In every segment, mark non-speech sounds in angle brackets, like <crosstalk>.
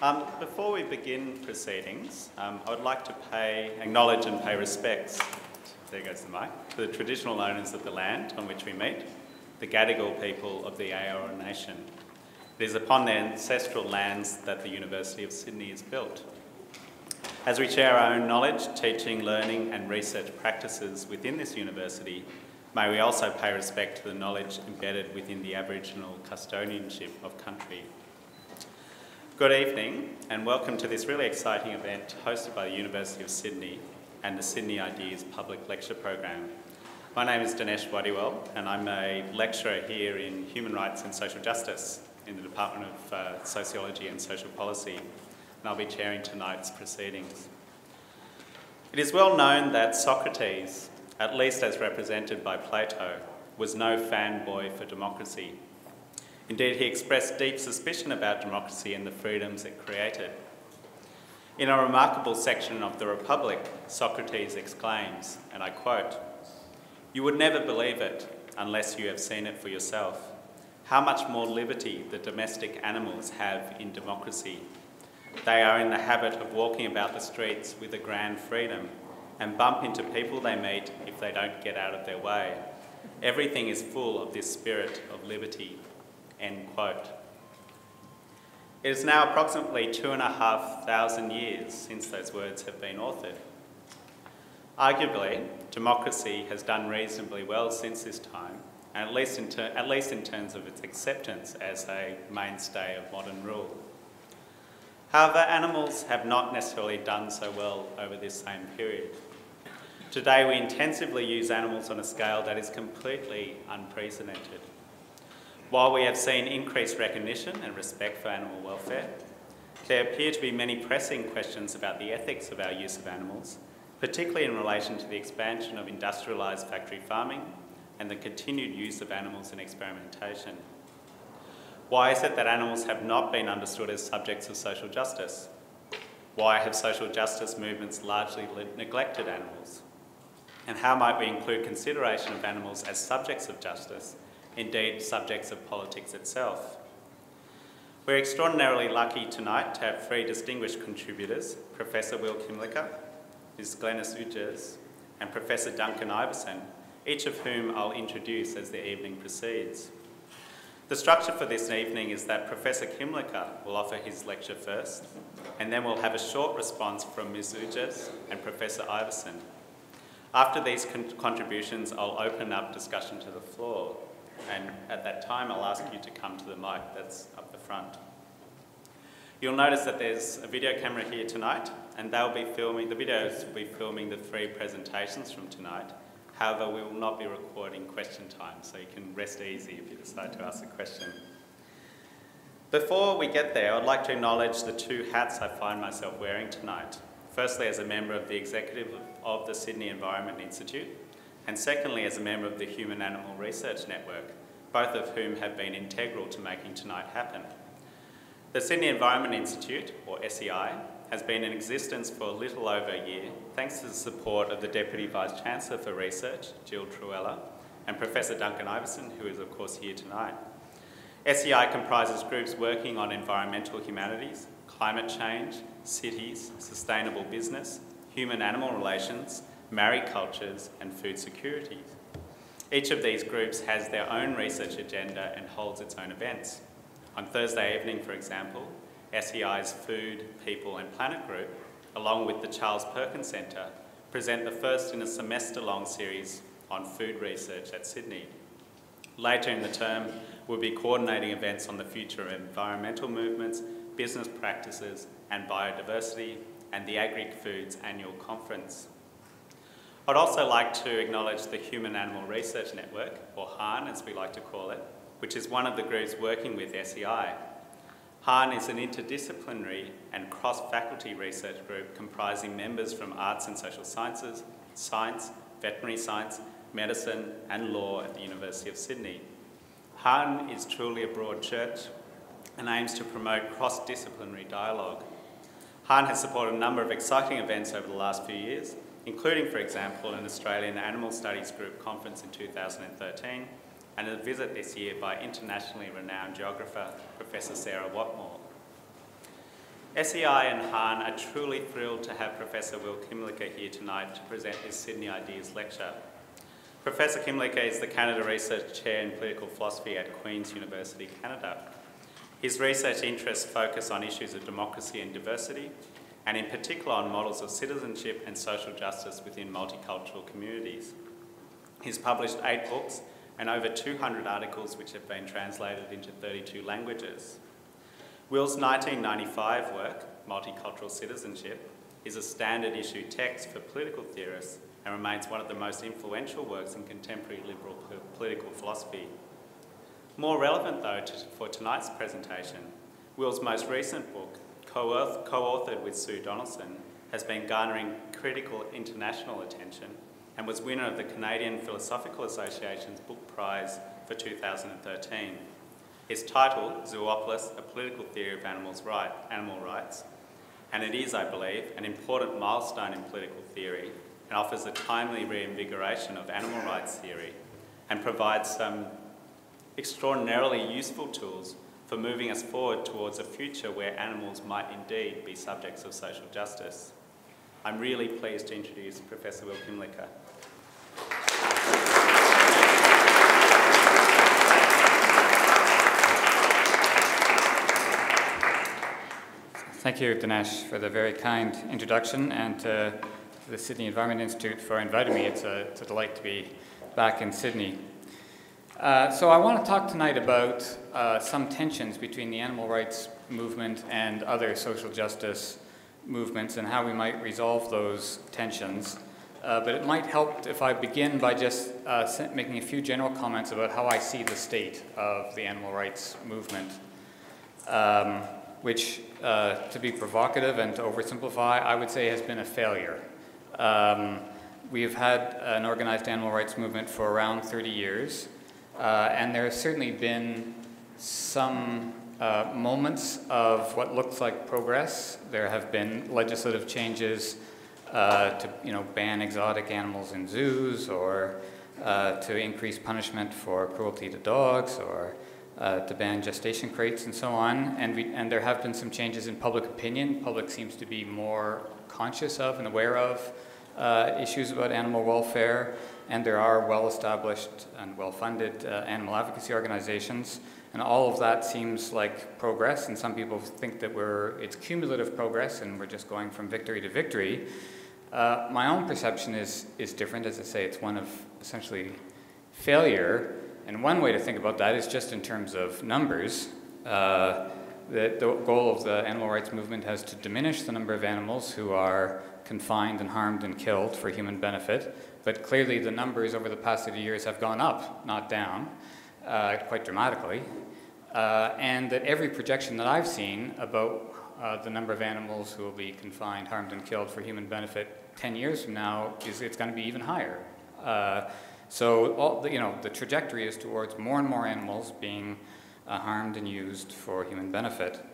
Um, before we begin proceedings, um, I would like to pay, acknowledge and pay respects, there goes the mic, to the traditional owners of the land on which we meet, the Gadigal people of the Eora Nation. It is upon their ancestral lands that the University of Sydney is built. As we share our own knowledge, teaching, learning and research practices within this university, may we also pay respect to the knowledge embedded within the Aboriginal custodianship of country. Good evening and welcome to this really exciting event hosted by the University of Sydney and the Sydney Ideas Public Lecture Program. My name is Dinesh Wadiwel and I'm a lecturer here in Human Rights and Social Justice in the Department of uh, Sociology and Social Policy and I'll be chairing tonight's proceedings. It is well known that Socrates, at least as represented by Plato, was no fanboy for democracy Indeed, he expressed deep suspicion about democracy and the freedoms it created. In a remarkable section of The Republic, Socrates exclaims, and I quote, You would never believe it unless you have seen it for yourself. How much more liberty the domestic animals have in democracy. They are in the habit of walking about the streets with a grand freedom and bump into people they meet if they don't get out of their way. Everything is full of this spirit of liberty End quote. It is now approximately two and a half thousand years since those words have been authored. Arguably, democracy has done reasonably well since this time, at least, in at least in terms of its acceptance as a mainstay of modern rule. However, animals have not necessarily done so well over this same period. Today, we intensively use animals on a scale that is completely unprecedented. While we have seen increased recognition and respect for animal welfare, there appear to be many pressing questions about the ethics of our use of animals, particularly in relation to the expansion of industrialised factory farming and the continued use of animals in experimentation. Why is it that animals have not been understood as subjects of social justice? Why have social justice movements largely neglected animals? And how might we include consideration of animals as subjects of justice indeed subjects of politics itself. We're extraordinarily lucky tonight to have three distinguished contributors, Professor Will Kymlicka, Ms Glenys Oogjes, and Professor Duncan Ivison, each of whom I'll introduce as the evening proceeds. The structure for this evening is that Professor Kymlicka will offer his lecture first, and then we'll have a short response from Ms Oogjes and Professor Ivison. After these con contributions, I'll open up discussion to the floor. And at that time, I'll ask you to come to the mic that's up the front. You'll notice that there's a video camera here tonight, and they'll be filming, the videos will be filming the three presentations from tonight. However, we will not be recording question time, so you can rest easy if you decide to ask a question. Before we get there, I'd like to acknowledge the two hats I find myself wearing tonight. Firstly, as a member of the executive of the Sydney Environment Institute, and secondly as a member of the Human Animal Research Network, both of whom have been integral to making tonight happen. The Sydney Environment Institute, or SEI, has been in existence for a little over a year, thanks to the support of the Deputy Vice-Chancellor for Research, Jill Trewhella, and Professor Duncan Ivison, who is of course here tonight. SEI comprises groups working on environmental humanities, climate change, cities, sustainable business, human-animal relations, maricultures, and food security. Each of these groups has their own research agenda and holds its own events. On Thursday evening, for example, SEI's Food, People and Planet group, along with the Charles Perkins Centre, present the first in a semester-long series on food research at Sydney. Later in the term, we'll be coordinating events on the future of environmental movements, business practices and biodiversity, and the Agri-Foods Annual Conference. I'd also like to acknowledge the Human Animal Research Network, or HARN as we like to call it, which is one of the groups working with SEI. HARN is an interdisciplinary and cross-faculty research group comprising members from arts and social sciences, science, veterinary science, medicine and law at the University of Sydney. HARN is truly a broad church and aims to promote cross-disciplinary dialogue. HARN has supported a number of exciting events over the last few years, including, for example, an Australian Animal Studies Group conference in 2013 and a visit this year by internationally renowned geographer Professor Sarah Whatmore. SEI and HARN are truly thrilled to have Professor Will Kymlicka here tonight to present his Sydney Ideas lecture. Professor Kymlicka is the Canada Research Chair in Political Philosophy at Queen's University, Canada. His research interests focus on issues of democracy and diversity, and in particular on models of citizenship and social justice within multicultural communities. He's published eight books and over 200 articles which have been translated into 32 languages. Will's 1995 work, Multicultural Citizenship, is a standard issue text for political theorists and remains one of the most influential works in contemporary liberal political philosophy. More relevant, though, to, for tonight's presentation, Will's most recent book, co-authored with Sue Donaldson, has been garnering critical international attention and was winner of the Canadian Philosophical Association's Book Prize for 2013. His title, Zoopolis, A Political Theory of Animals right, Animal Rights, and it is, I believe, an important milestone in political theory and offers a timely reinvigoration of animal rights theory and provides some extraordinarily useful tools for moving us forward towards a future where animals might indeed be subjects of social justice. I'm really pleased to introduce Professor Will Kymlicka. Thank you, Dinesh, for the very kind introduction and to the Sydney Environment Institute for inviting me. It's a, it's a delight to be back in Sydney. Uh, so I want to talk tonight about uh, some tensions between the animal rights movement and other social justice movements and how we might resolve those tensions. Uh, but it might help if I begin by just uh, making a few general comments about how I see the state of the animal rights movement. Um, which, uh, to be provocative and to oversimplify, I would say has been a failure. Um, we have had an organized animal rights movement for around 30 years, uh, and there has certainly been some uh, moments of what looks like progress. There have been legislative changes uh, to you know, ban exotic animals in zoos or uh, to increase punishment for cruelty to dogs or uh, to ban gestation crates and so on. And, we, and there have been some changes in public opinion. Public seems to be more conscious of and aware of uh, issues about animal welfare. And there are well-established and well-funded uh, animal advocacy organizations. And all of that seems like progress. And some people think that we're, it's cumulative progress and we're just going from victory to victory. Uh, my own perception is, is different. As I say, it's one of essentially failure. And one way to think about that is just in terms of numbers. Uh, the, the, goal of the animal rights movement has to diminish the number of animals who are confined and harmed and killed for human benefit. But clearly, the numbers over the past 30 years have gone up, not down, uh, quite dramatically. Uh, and that every projection that I've seen about uh, the number of animals who will be confined, harmed, and killed for human benefit 10 years from now is it's going to be even higher. Uh, so all the, you know, the trajectory is towards more and more animals being uh, harmed and used for human benefit.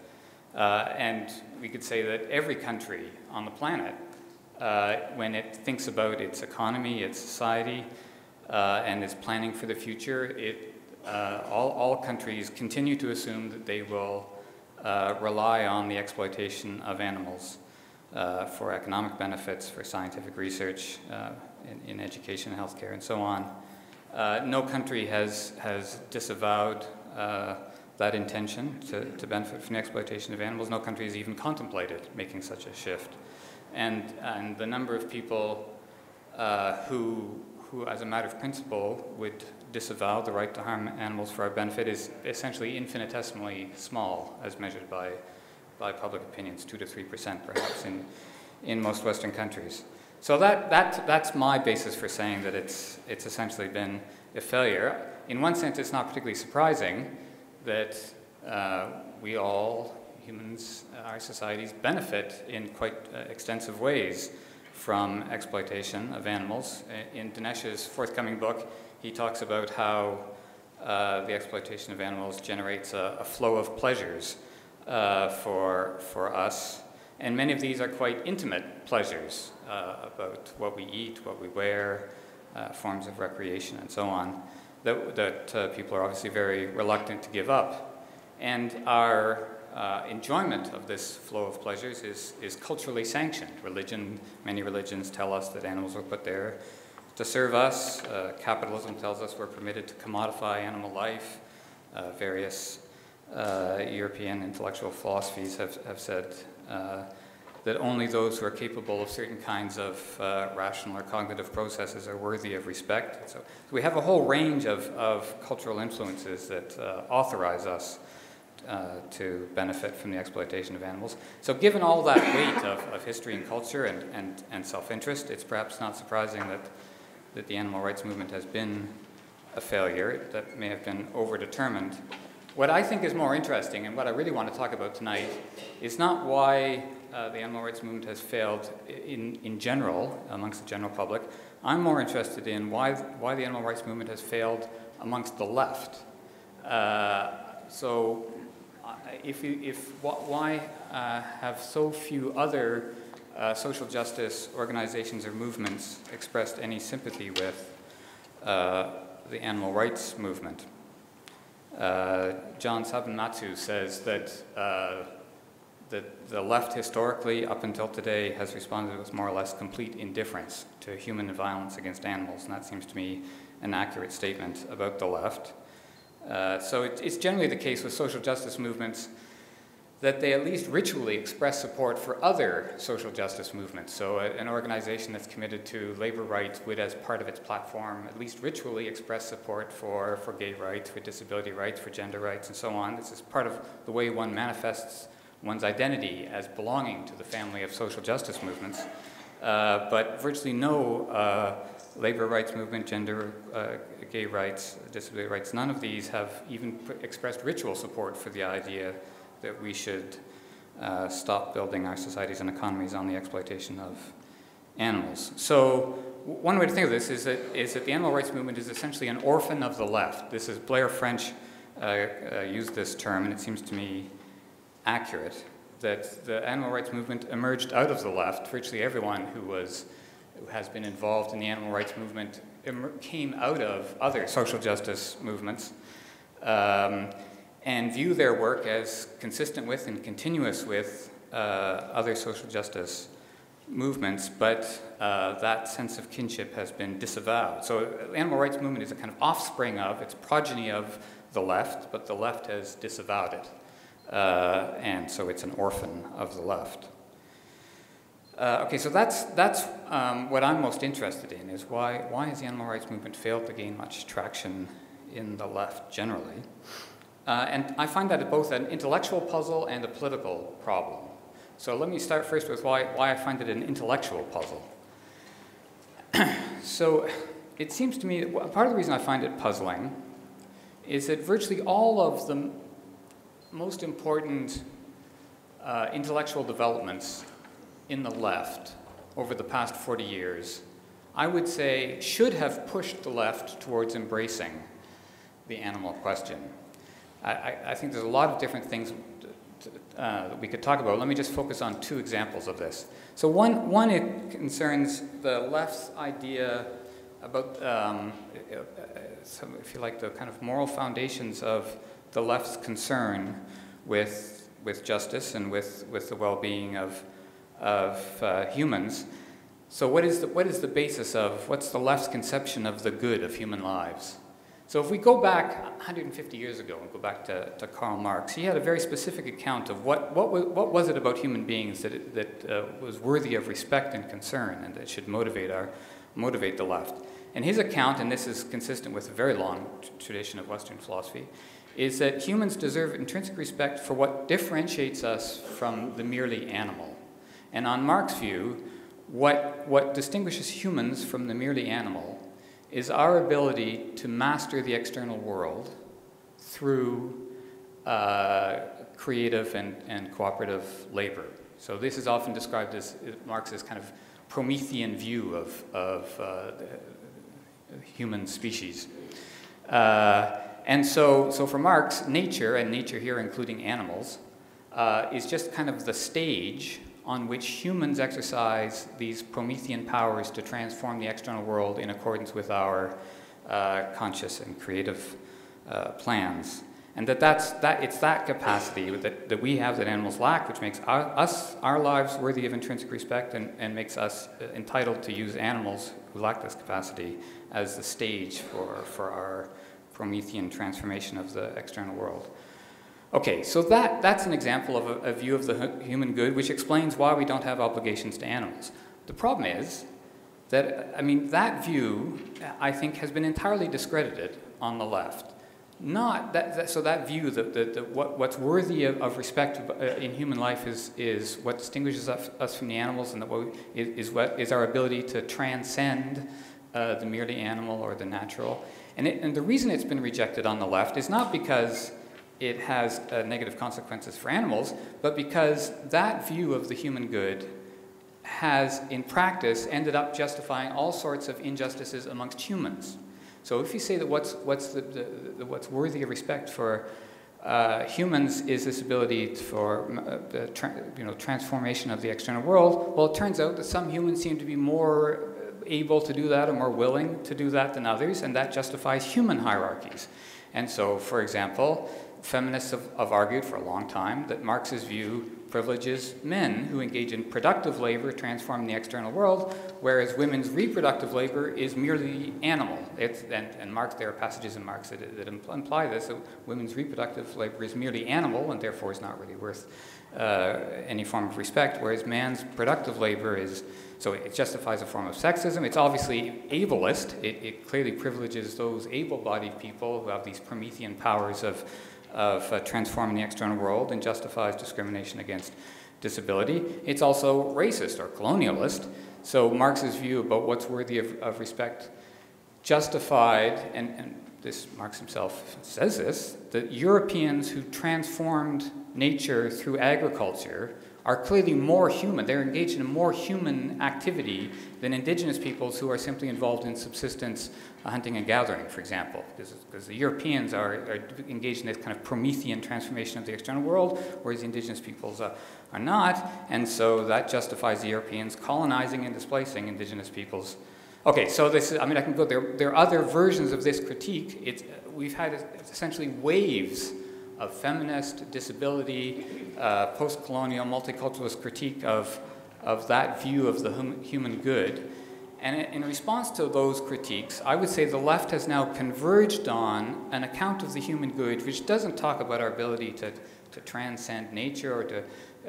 Uh, and we could say that every country on the planet, uh, when it thinks about its economy, its society, uh, and its planning for the future, it, uh, all, all countries continue to assume that they will uh, rely on the exploitation of animals for economic benefits, for scientific research, in, in education, healthcare, and so on. No country has, has disavowed that intention to, to benefit from the exploitation of animals. No country has even contemplated making such a shift. And, and the number of people uh, who, who, as a matter of principle, would disavow the right to harm animals for our benefit is essentially infinitesimally small as measured by, by public opinions, 2 to 3 percent perhaps in, in most Western countries. So that, that, that's my basis for saying that it's, it's essentially been a failure. In one sense, it's not particularly surprising that uh, we all, humans, our societies, benefit in quite uh, extensive ways from exploitation of animals. In Dinesh's forthcoming book, he talks about how uh, the exploitation of animals generates a, a flow of pleasures uh, for, for us and many of these are quite intimate pleasures uh, about what we eat, what we wear, uh, forms of recreation, and so on, that, that uh, people are obviously very reluctant to give up. And our, uh, enjoyment of this flow of pleasures is, is culturally sanctioned. Religion, many religions tell us that animals were put there to serve us. Uh, capitalism tells us we're permitted to commodify animal life. Uh, various uh, European intellectual philosophies have, have said uh, that only those who are capable of certain kinds of uh, rational or cognitive processes are worthy of respect. So, so we have a whole range of, of cultural influences that authorize us uh, to benefit from the exploitation of animals. So given all that weight of, of history and culture and, and, and self-interest, it's perhaps not surprising that, that the animal rights movement has been a failure, that may have been overdetermined. What I think is more interesting, and what I really want to talk about tonight, is not why uh, the animal rights movement has failed in, in general, amongst the general public. I'm more interested in why, why the animal rights movement has failed amongst the left. Uh, so, if, you, if why uh, have so few other uh, social justice organizations or movements expressed any sympathy with uh, the animal rights movement? John Sanbonmatsu says that that the left historically, up until today, has responded with more or less complete indifference to human violence against animals, and that seems to me an accurate statement about the left. Uh, so it, it's generally the case with social justice movements that they at least ritually express support for other social justice movements. So a, an organization that's committed to labor rights would, as part of its platform, at least ritually express support for, for gay rights, for disability rights, for gender rights, and so on. This is part of the way one manifests one's identity as belonging to the family of social justice movements, uh, but virtually no uh, labor rights movement, gender, uh, gay rights, disability rights, none of these have even expressed ritual support for the idea that we should uh, stop building our societies and economies on the exploitation of animals. So one way to think of this is that, is that the animal rights movement is essentially an orphan of the left. This is Blair French uh, uh, used this term, and it seems to me accurate that the animal rights movement emerged out of the left. Virtually everyone who was who has been involved in the animal rights movement came out of other social justice movements um, and view their work as consistent with and continuous with uh, other social justice movements, but uh, that sense of kinship has been disavowed. So the animal rights movement is a kind of offspring of, it's progeny of the left, but the left has disavowed it. Uh, and so it's an orphan of the left. Uh, okay, so that's, that's um, what I'm most interested in, is why, why has the animal rights movement failed to gain much traction in the left generally? Uh, and I find that both an intellectual puzzle and a political problem. So let me start first with why, why I find it an intellectual puzzle. <clears throat> so it seems to me that part of the reason I find it puzzling is that virtually all of the most important uh, intellectual developments in the left over the past 40 years, I would say, should have pushed the left towards embracing the animal question. I, I, think there's a lot of different things uh, that we could talk about. Let me just focus on two examples of this. So one, one it concerns the left's idea about, um, uh, if you like, the kind of moral foundations of the left's concern with, with justice and with, with the well-being of, of uh, humans. So what is, the, what is the basis of, what's the left's conception of the good of human lives? So if we go back 150 years ago and go back to, to Karl Marx, he had a very specific account of what, what, was, what was it about human beings that, that uh, was worthy of respect and concern and that should motivate, our, motivate the left. And his account, and this is consistent with a very long tradition of Western philosophy, is that humans deserve intrinsic respect for what differentiates us from the merely animal. And on Marx's view, what, what distinguishes humans from the merely animal is our ability to master the external world through uh, creative and, and cooperative labor. So this is often described as Marx's kind of Promethean view of, of uh, human species. Uh, and so, so for Marx, nature, and nature here including animals, uh, is just kind of the stage on which humans exercise these Promethean powers to transform the external world in accordance with our uh, conscious and creative uh, plans. And that, that's, that it's that capacity that, that we have that animals lack, which makes our, us, our lives worthy of intrinsic respect and, and makes us uh, entitled to use animals who lack this capacity as the stage for, for our Promethean transformation of the external world. Okay, so that, that's an example of a, a view of the human good which explains why we don't have obligations to animals. The problem is that, I mean, that view, I think, has been entirely discredited on the left. Not that, that so that view that, that, that what, what's worthy of, of respect uh, in human life is, is what distinguishes us, us from the animals, and that what we, is, is, what is our ability to transcend uh, the merely animal or the natural. And, it, and the reason it's been rejected on the left is not because it has uh, negative consequences for animals, but because that view of the human good has, in practice, ended up justifying all sorts of injustices amongst humans. So if you say that what's, what's, the, the, the what's worthy of respect for uh, humans is this ability for uh, the you know, transformation of the external world, well, it turns out that some humans seem to be more able to do that or more willing to do that than others, and that justifies human hierarchies. And so, for example, feminists have, have, argued for a long time that Marx's view privileges men who engage in productive labor transforming the external world, whereas women's reproductive labor is merely animal. It's, and, and Marx, there are passages in Marx that, that imply this, that women's reproductive labor is merely animal and therefore is not really worth uh, any form of respect, whereas man's productive labor is, so it justifies a form of sexism. It's obviously ableist. It, it clearly privileges those able-bodied people who have these Promethean powers of of uh, transforming the external world and justifies discrimination against disability. It's also racist or colonialist. So Marx's view about what's worthy of, of respect justified, and, and this Marx himself says this, that Europeans who transformed nature through agriculture are clearly more human. They're engaged in a more human activity than indigenous peoples who are simply involved in subsistence uh, hunting and gathering, for example, because, the Europeans are, are, engaged in this kind of Promethean transformation of the external world, whereas the indigenous peoples uh, are not, and so that justifies the Europeans colonizing and displacing indigenous peoples. Okay, so this, I mean, I can go, there, there are other versions of this critique. It's, uh, we've had uh, essentially waves of feminist, disability, uh, post-colonial, multiculturalist critique of, of that view of the hum human good. And in response to those critiques, I would say the left has now converged on an account of the human good which doesn't talk about our ability to, to transcend nature or to,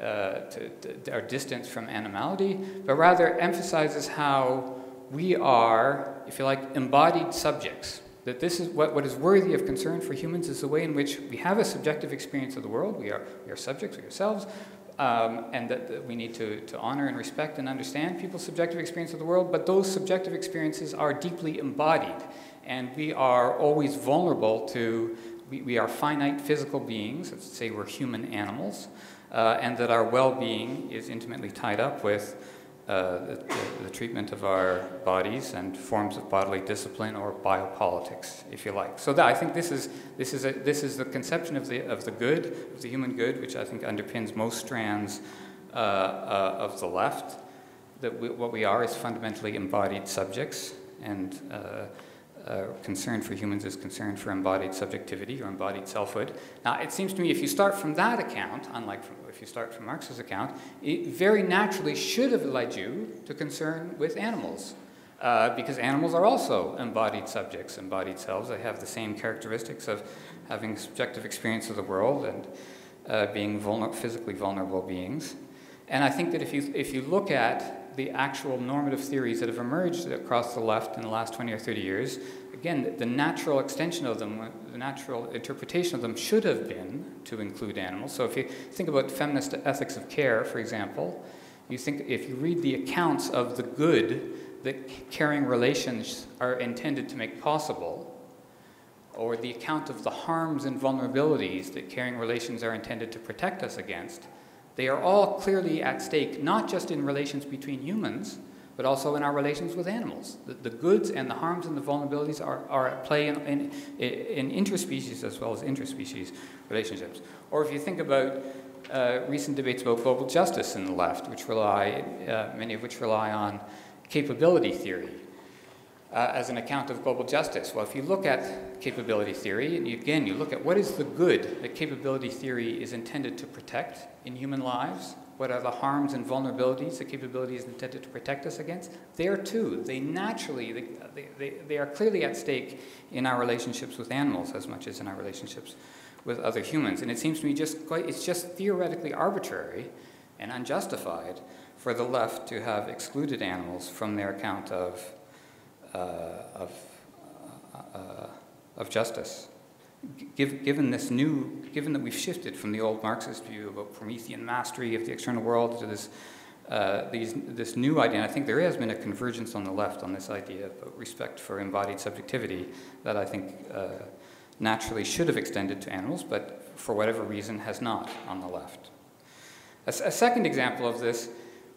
uh, to, to our distance from animality, but rather emphasizes how we are, if you like, embodied subjects that this is what, what is worthy of concern for humans is the way in which we have a subjective experience of the world. We are, we are subjects, we ourselves, um, and that, that, we need to, to honor and respect and understand people's subjective experience of the world, but those subjective experiences are deeply embodied, and we are always vulnerable to, we, we are finite physical beings, let's say we're human animals, uh, and that our well-being is intimately tied up with uh, the, the, treatment of our bodies and forms of bodily discipline or biopolitics, if you like. So that, I think this is, this, is a, this is the conception of the, of the good, of the human good, which I think underpins most strands uh, uh, of the left. That we, what we are is fundamentally embodied subjects, and uh, uh, concern for humans is concern for embodied subjectivity or embodied selfhood. Now, it seems to me if you start from that account, unlike from, if you start from Marx's account, it very naturally should have led you to concern with animals. Uh, because animals are also embodied subjects, embodied selves. They have the same characteristics of having subjective experience of the world and uh, being vulner physically vulnerable beings. And I think that if you, if you look at the actual normative theories that have emerged across the left in the last 20 or 30 years, again, the natural extension of them, uh, the natural interpretation of them should have been to include animals. So if you think about feminist ethics of care, for example, you think if you read the accounts of the good that caring relations are intended to make possible, or the account of the harms and vulnerabilities that caring relations are intended to protect us against, they are all clearly at stake, not just in relations between humans, but also in our relations with animals. The, the goods and the harms and the vulnerabilities are, are at play in, in, in interspecies as well as interspecies relationships. Or if you think about uh, recent debates about global justice in the left, which rely, uh, many of which rely on capability theory. uh, as an account of global justice. Well, if you look at capability theory, and you, again, you look at what is the good that capability theory is intended to protect in human lives, what are the harms and vulnerabilities the capability is intended to protect us against? There too, they naturally, they, they, they are clearly at stake in our relationships with animals as much as in our relationships with other humans. And it seems to me just quite, it's just theoretically arbitrary and unjustified for the left to have excluded animals from their account of, uh, of, uh, uh, of justice given this new, given that we've shifted from the old Marxist view about Promethean mastery of the external world to this, uh, these, this new idea, and I think there has been a convergence on the left on this idea of respect for embodied subjectivity that I think uh, naturally should have extended to animals, but for whatever reason has not on the left. A, a second example of this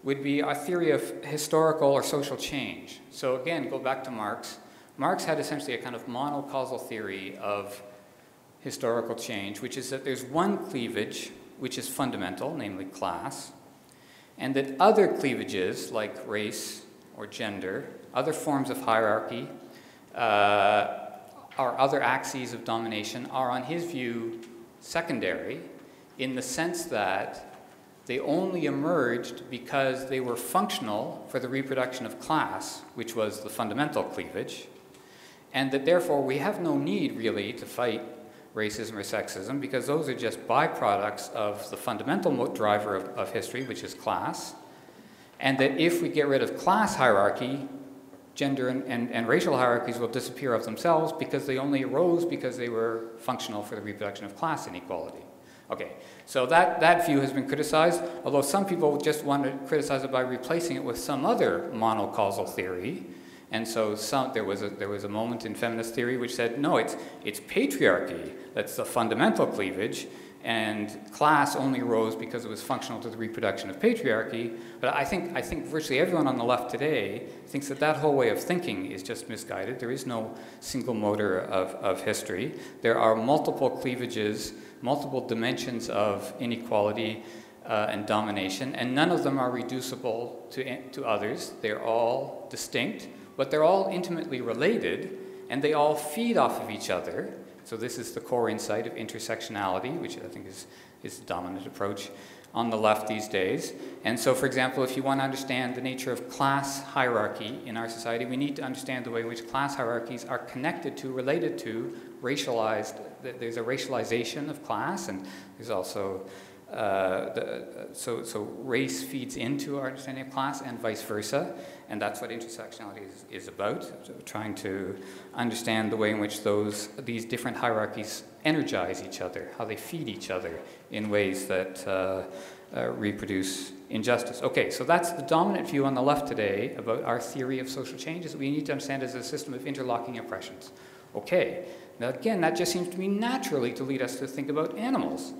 would be our theory of historical or social change. So again, go back to Marx. Marx had essentially a kind of monocausal theory of historical change, which is that there's one cleavage which is fundamental, namely class, and that other cleavages like race or gender, other forms of hierarchy, uh, or other axes of domination are, on his view, secondary in the sense that they only emerged because they were functional for the reproduction of class, which was the fundamental cleavage, and that therefore we have no need really to fight racism or sexism because those are just byproducts of the fundamental driver of, of history, which is class. And that if we get rid of class hierarchy, gender and, and, and, racial hierarchies will disappear of themselves because they only arose because they were functional for the reproduction of class inequality. Okay, so that, that view has been criticized, although some people just want to criticize it by replacing it with some other monocausal theory, and so some, there, was a, there was a moment in feminist theory which said, no, it's, it's patriarchy that's the fundamental cleavage, and class only rose because it was functional to the reproduction of patriarchy. But I think, I think virtually everyone on the left today thinks that that whole way of thinking is just misguided. There is no single motor of, of history. There are multiple cleavages, multiple dimensions of inequality uh, and domination, and none of them are reducible to, to others. They're all distinct but they're all intimately related and they all feed off of each other. So this is the core insight of intersectionality, which I think is, is the dominant approach on the left these days. And so, for example, if you want to understand the nature of class hierarchy in our society, we need to understand the way in which class hierarchies are connected to, related to, racialized, there's a racialization of class, and there's also uh, the, so, so race feeds into our understanding of class and vice versa, and that's what intersectionality is, is about, so trying to understand the way in which those, these different hierarchies energize each other, how they feed each other in ways that uh, uh, reproduce injustice. Okay, so that's the dominant view on the left today about our theory of social change, is we need to understand as a system of interlocking oppressions. Okay, now again, that just seems to me naturally to lead us to think about animals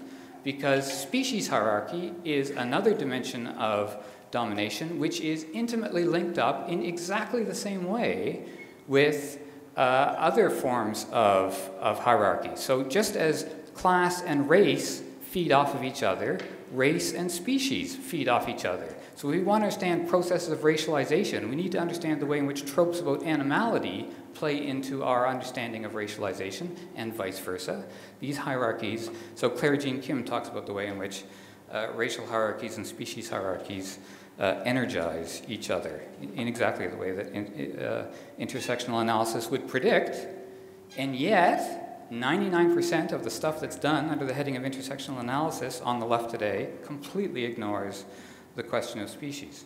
because species hierarchy is another dimension of domination which is intimately linked up in exactly the same way with uh, other forms of, of hierarchy. So just as class and race feed off of each other, race and species feed off each other. So we want to understand processes of racialization. We need to understand the way in which tropes about animality play into our understanding of racialization and vice versa. These hierarchies, so Claire Jean Kim talks about the way in which uh, racial hierarchies and species hierarchies uh, energize each other in exactly the way that in, uh, intersectional analysis would predict, and yet 99% of the stuff that's done under the heading of intersectional analysis on the left today completely ignores the question of species.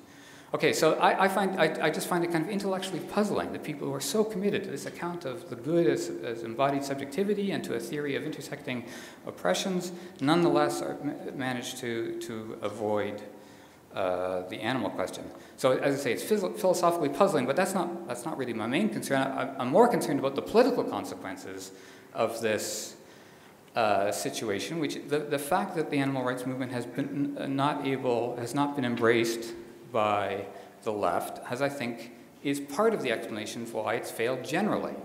Okay, so I, I find, I, I, just find it kind of intellectually puzzling that people who are so committed to this account of the good as, as embodied subjectivity and to a theory of intersecting oppressions, nonetheless are, manage to, to avoid uh, the animal question. So as I say, it's philosophically puzzling, but that's not, that's not really my main concern. I, am more concerned about the political consequences of this uh, situation, which the, the fact that the animal rights movement has been not able, has not been embraced by the left, as I think is part of the explanation for why it's failed generally.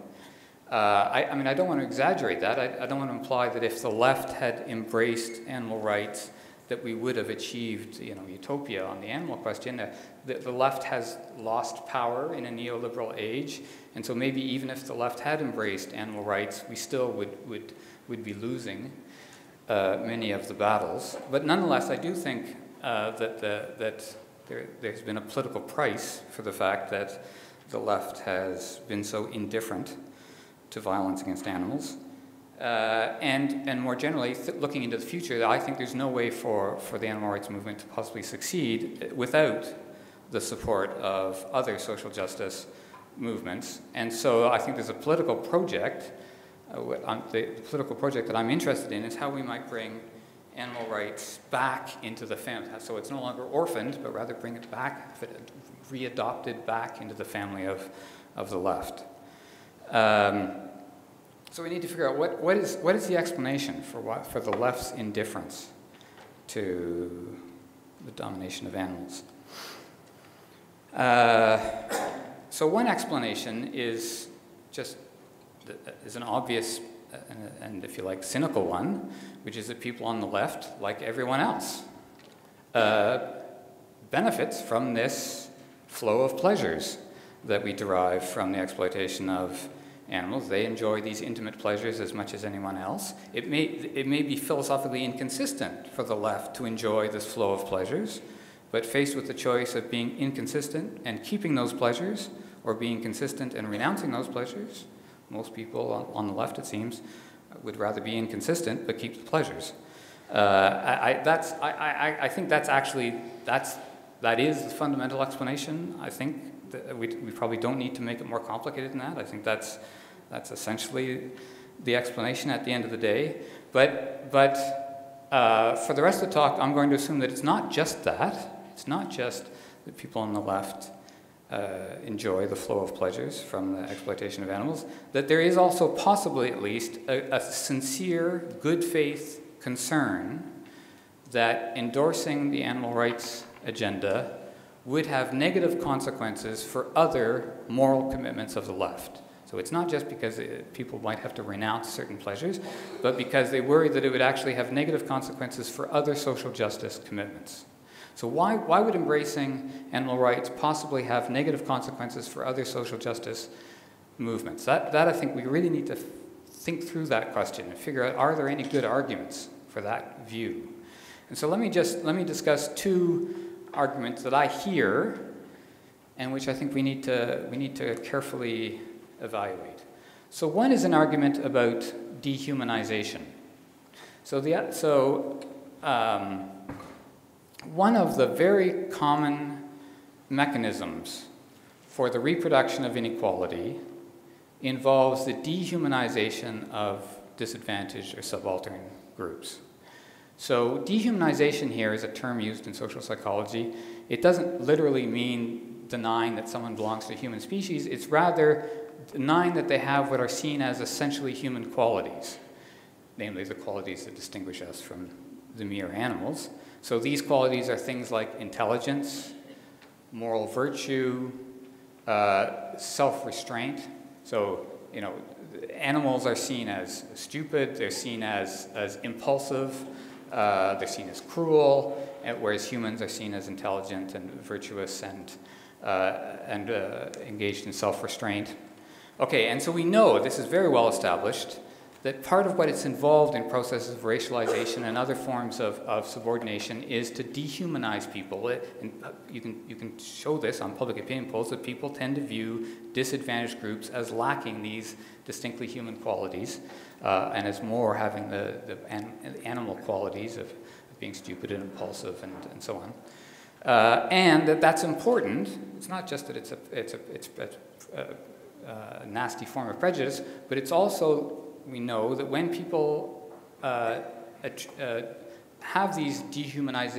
Uh, I, I, mean, I don't want to exaggerate that. I, I, don't want to imply that if the left had embraced animal rights, that we would have achieved, you know, utopia on the animal question. Uh, the, the left has lost power in a neoliberal age, and so maybe even if the left had embraced animal rights, we still would, would, would be losing uh, many of the battles. But nonetheless, I do think uh, that, the, that there, there's been a political price for the fact that the left has been so indifferent to violence against animals. Uh, and, and more generally, looking into the future, I think there's no way for, for the animal rights movement to possibly succeed without the support of other social justice movements. And so I think there's a political project. Uh, the, the, political project that I'm interested in is how we might bring animal rights back into the family. So it's no longer orphaned, but rather bring it back, readopted back into the family of, of the left. Um, so we need to figure out what, what, is, what is the explanation for, what, for the left's indifference to the domination of animals. Uh, so one explanation is just is an obvious and, if you like cynical one, which is that people on the left, like everyone else, uh, benefits from this flow of pleasures that we derive from the exploitation of animals. They enjoy these intimate pleasures as much as anyone else. It may, it may be philosophically inconsistent for the left to enjoy this flow of pleasures, but faced with the choice of being inconsistent and keeping those pleasures, or being consistent and renouncing those pleasures, most people on, on the left, it seems, would rather be inconsistent but keep the pleasures. Uh, I, I, that's, I, I, I think that's actually, that's, that is the fundamental explanation. I think we, we probably don't need to make it more complicated than that. I think that's, that's essentially the explanation at the end of the day. But, but uh, for the rest of the talk, I'm going to assume that it's not just that. It's not just that people on the left uh, enjoy the flow of pleasures from the exploitation of animals, that there is also possibly at least a, a sincere, good faith concern that endorsing the animal rights agenda would have negative consequences for other moral commitments of the left. So it's not just because it, people might have to renounce certain pleasures, but because they worry that it would actually have negative consequences for other social justice commitments. So why, why would embracing animal rights possibly have negative consequences for other social justice movements? That, that I think we really need to think through that question and figure out are there any good arguments for that view? And so let me just let me discuss two arguments that I hear and which I think we need to, we need to carefully evaluate. So one is an argument about dehumanization. So, the, so um, one of the very common mechanisms for the reproduction of inequality involves the dehumanization of disadvantaged or subaltern groups. So dehumanization here is a term used in social psychology. It doesn't literally mean denying that someone belongs to a human species. It's rather denying that they have what are seen as essentially human qualities, namely the qualities that distinguish us from the mere animals. So these qualities are things like intelligence, moral virtue, uh, self-restraint. So, you know, animals are seen as stupid, they're seen as, as impulsive, uh, they're seen as cruel, whereas humans are seen as intelligent and virtuous and, uh, and uh, engaged in self-restraint. Okay, and so we know, this is very well established, that part of what it's involved in processes of racialization and other forms of, of subordination is to dehumanize people. and uh, you, can, you can show this on public opinion polls that people tend to view disadvantaged groups as lacking these distinctly human qualities uh, and as more having the, the an, animal qualities of, being stupid and impulsive and, and so on. Uh, and that that's important. It's not just that it's a, it's a, it's a, a uh, nasty form of prejudice, but it's also, we know that when people uh, uh, have these dehumanized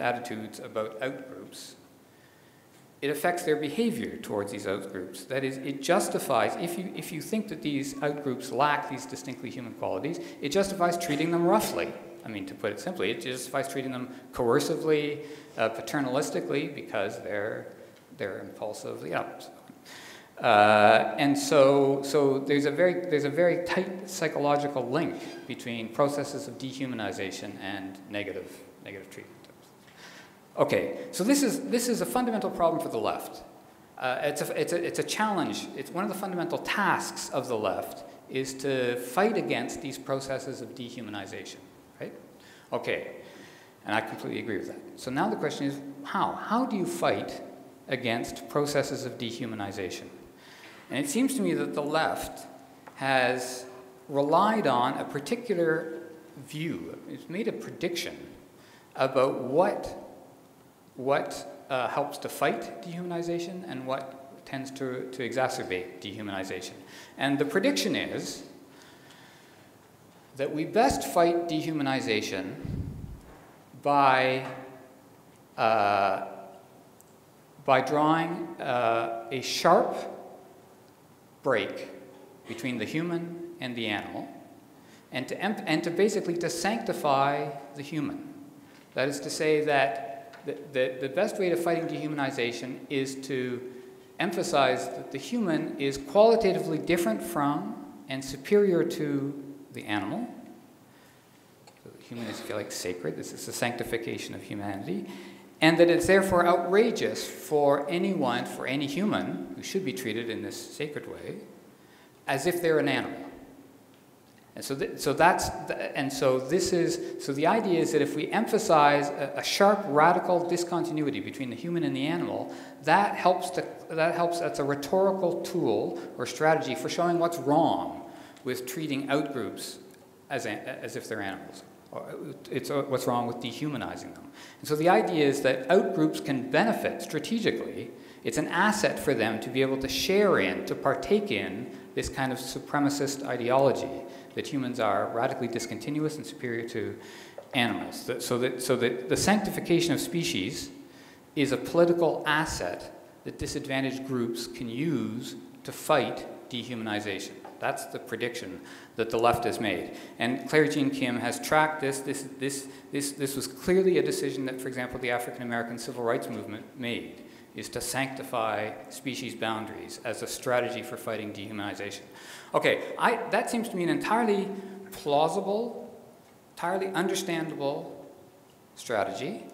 attitudes about outgroups, it affects their behavior towards these outgroups. That is, it justifies, if you, if you think that these outgroups lack these distinctly human qualities, it justifies treating them roughly. I mean, to put it simply, it justifies treating them coercively, uh, paternalistically, because they're, they're impulsive. Yeah, Uh, and so, so there's, a very, there's a very tight psychological link between processes of dehumanization and negative, negative treatment. Okay, so this is, this is a fundamental problem for the left. Uh, it's, a, it's, a, it's a challenge. It's one of the fundamental tasks of the left is to fight against these processes of dehumanization, right? Okay, and I completely agree with that. So now the question is how? How do you fight against processes of dehumanization? And it seems to me that the left has relied on a particular view, it's made a prediction about what, what uh, helps to fight dehumanization and what tends to, to exacerbate dehumanization. And the prediction is that we best fight dehumanization by, uh, by drawing uh, a sharp break between the human and the animal, and to, and to basically to sanctify the human. That is to say that the, the, the best way to fighting dehumanization is to emphasize that the human is qualitatively different from and superior to the animal. So the human is, you like, sacred. This is the sanctification of humanity and that it's therefore outrageous for anyone, for any human, who should be treated in this sacred way, as if they're an animal. And so, th- so that's, th- and so this is, so the idea is that if we emphasize a, a, sharp, radical discontinuity between the human and the animal, that helps to, that helps, that's a rhetorical tool or strategy for showing what's wrong with treating outgroups as, a, as if they're animals. It's uh, what's wrong with dehumanizing them. And so the idea is that outgroups can benefit strategically. It's an asset for them to be able to share in, to partake in this kind of supremacist ideology that humans are radically discontinuous and superior to animals. So that, so that the sanctification of species is a political asset that disadvantaged groups can use to fight dehumanization. That's the prediction that the left has made. And Claire Jean Kim has tracked this. This, this, this, this was clearly a decision that, for example, the African American civil rights movement made, is to sanctify species boundaries as a strategy for fighting dehumanization. Okay, I, that seems to me an entirely plausible, entirely understandable strategy,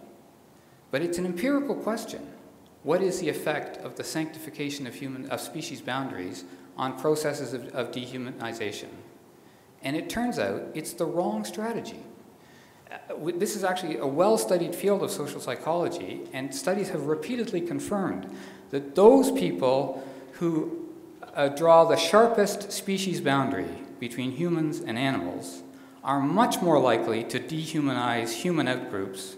but it's an empirical question. What is the effect of the sanctification of, human, of species boundaries on processes of, of dehumanization. And it turns out it's the wrong strategy. Uh, this is actually a well studied field of social psychology, and studies have repeatedly confirmed that those people who uh, draw the sharpest species boundary between humans and animals are much more likely to dehumanize human outgroups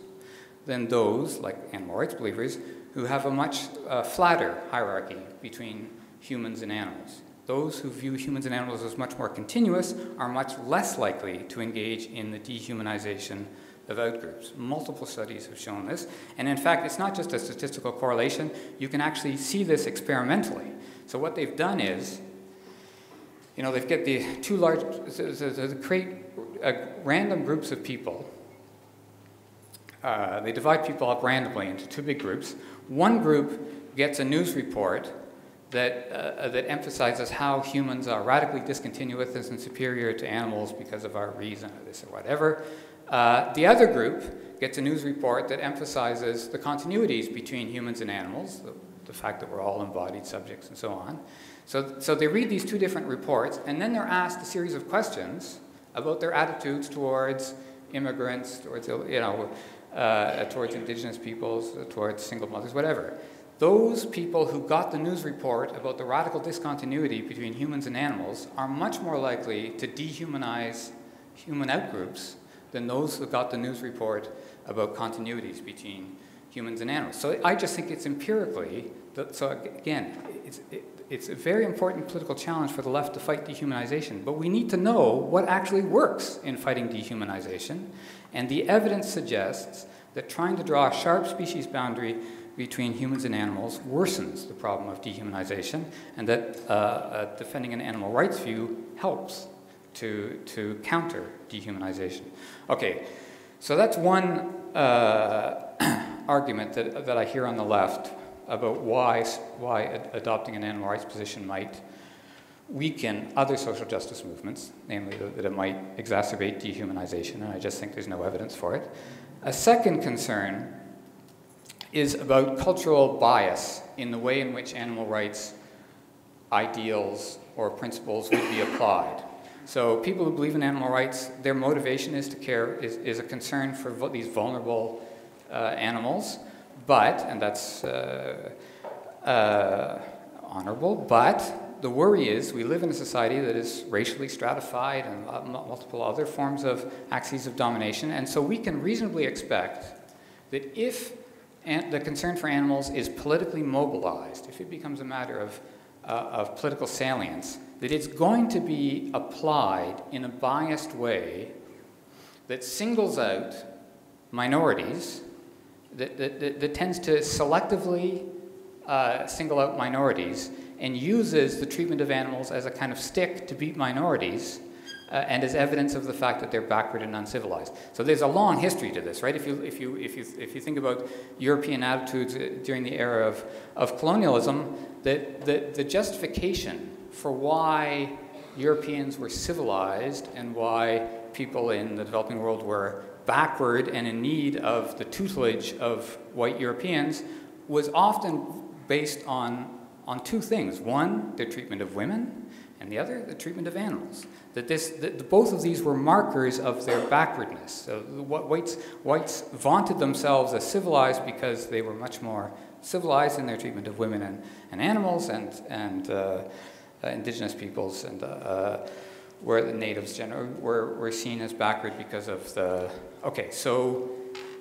than those, like animal rights believers, who have a much uh, flatter hierarchy between humans and animals. Those who view humans and animals as much more continuous are much less likely to engage in the dehumanization of outgroups. Multiple studies have shown this. And in fact, it's not just a statistical correlation, you can actually see this experimentally. So what they've done is, you know, they've got the two large, so, so, so they create uh, random groups of people. Uh, they divide people up randomly into two big groups. One group gets a news report that, uh, that emphasizes how humans are radically discontinuous and superior to animals because of our reason or this or whatever. Uh, the other group gets a news report that emphasizes the continuities between humans and animals, the, the fact that we're all embodied subjects and so on. So, so they read these two different reports, and then they're asked a series of questions about their attitudes towards immigrants, towards, you know, uh, towards indigenous peoples, towards single mothers, whatever. Those people who got the news report about the radical discontinuity between humans and animals are much more likely to dehumanize human outgroups than those who got the news report about continuities between humans and animals. So I just think it's empirically, that, so again, it's, it, it's a very important political challenge for the left to fight dehumanization, but we need to know what actually works in fighting dehumanization, and the evidence suggests that trying to draw a sharp species boundary between humans and animals worsens the problem of dehumanization, and that uh, uh, defending an animal rights view helps to, to counter dehumanization. Okay, so that's one uh, <clears throat> argument that, that I hear on the left about why, why adopting an animal rights position might weaken other social justice movements, namely that it might exacerbate dehumanization, and I just think there's no evidence for it. A second concern is about cultural bias in the way in which animal rights ideals or principles would be applied. So people who believe in animal rights, their motivation is to care, is, is a concern for these vulnerable uh, animals, but, and that's uh, uh, honorable, but the worry is we live in a society that is racially stratified and multiple other forms of axes of domination, and so we can reasonably expect that if the concern for animals is politically mobilized, if it becomes a matter of, uh, of political salience, that it's going to be applied in a biased way that singles out minorities, that, that, that, that tends to selectively uh, single out minorities, and uses the treatment of animals as a kind of stick to beat minorities uh, and as evidence of the fact that they're backward and uncivilized. So there's a long history to this, right? If you, if you, if you, if you think about European attitudes uh, during the era of, of colonialism, the, the, the justification for why Europeans were civilized and why people in the developing world were backward and in need of the tutelage of white Europeans was often based on, on two things. One, their treatment of women, and the other, the treatment of animals that, this, that both of these were markers of their backwardness. So whites, whites vaunted themselves as civilized because they were much more civilized in their treatment of women and, and animals and, and uh, uh, indigenous peoples and uh, uh where the natives generally were, were seen as backward because of the, okay, so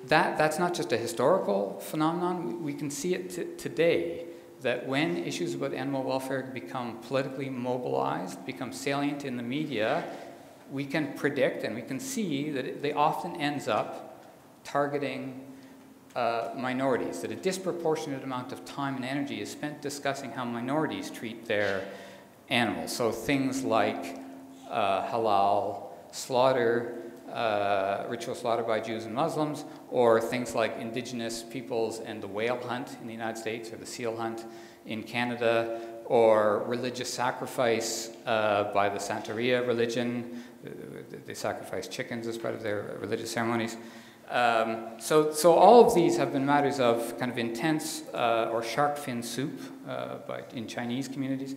that, that's not just a historical phenomenon, we, we can see it today that when issues about animal welfare become politically mobilized, become salient in the media, we can predict and we can see that it, they often ends up targeting uh, minorities, that a disproportionate amount of time and energy is spent discussing how minorities treat their animals. So things like uh, halal slaughter, uh, ritual slaughter by Jews and Muslims, or things like indigenous peoples and the whale hunt in the United States or the seal hunt in Canada, or religious sacrifice uh, by the Santeria religion. Uh, they sacrifice chickens as part of their religious ceremonies. Um, so, so all of these have been matters of kind of intense uh, or shark fin soup uh, by, in Chinese communities.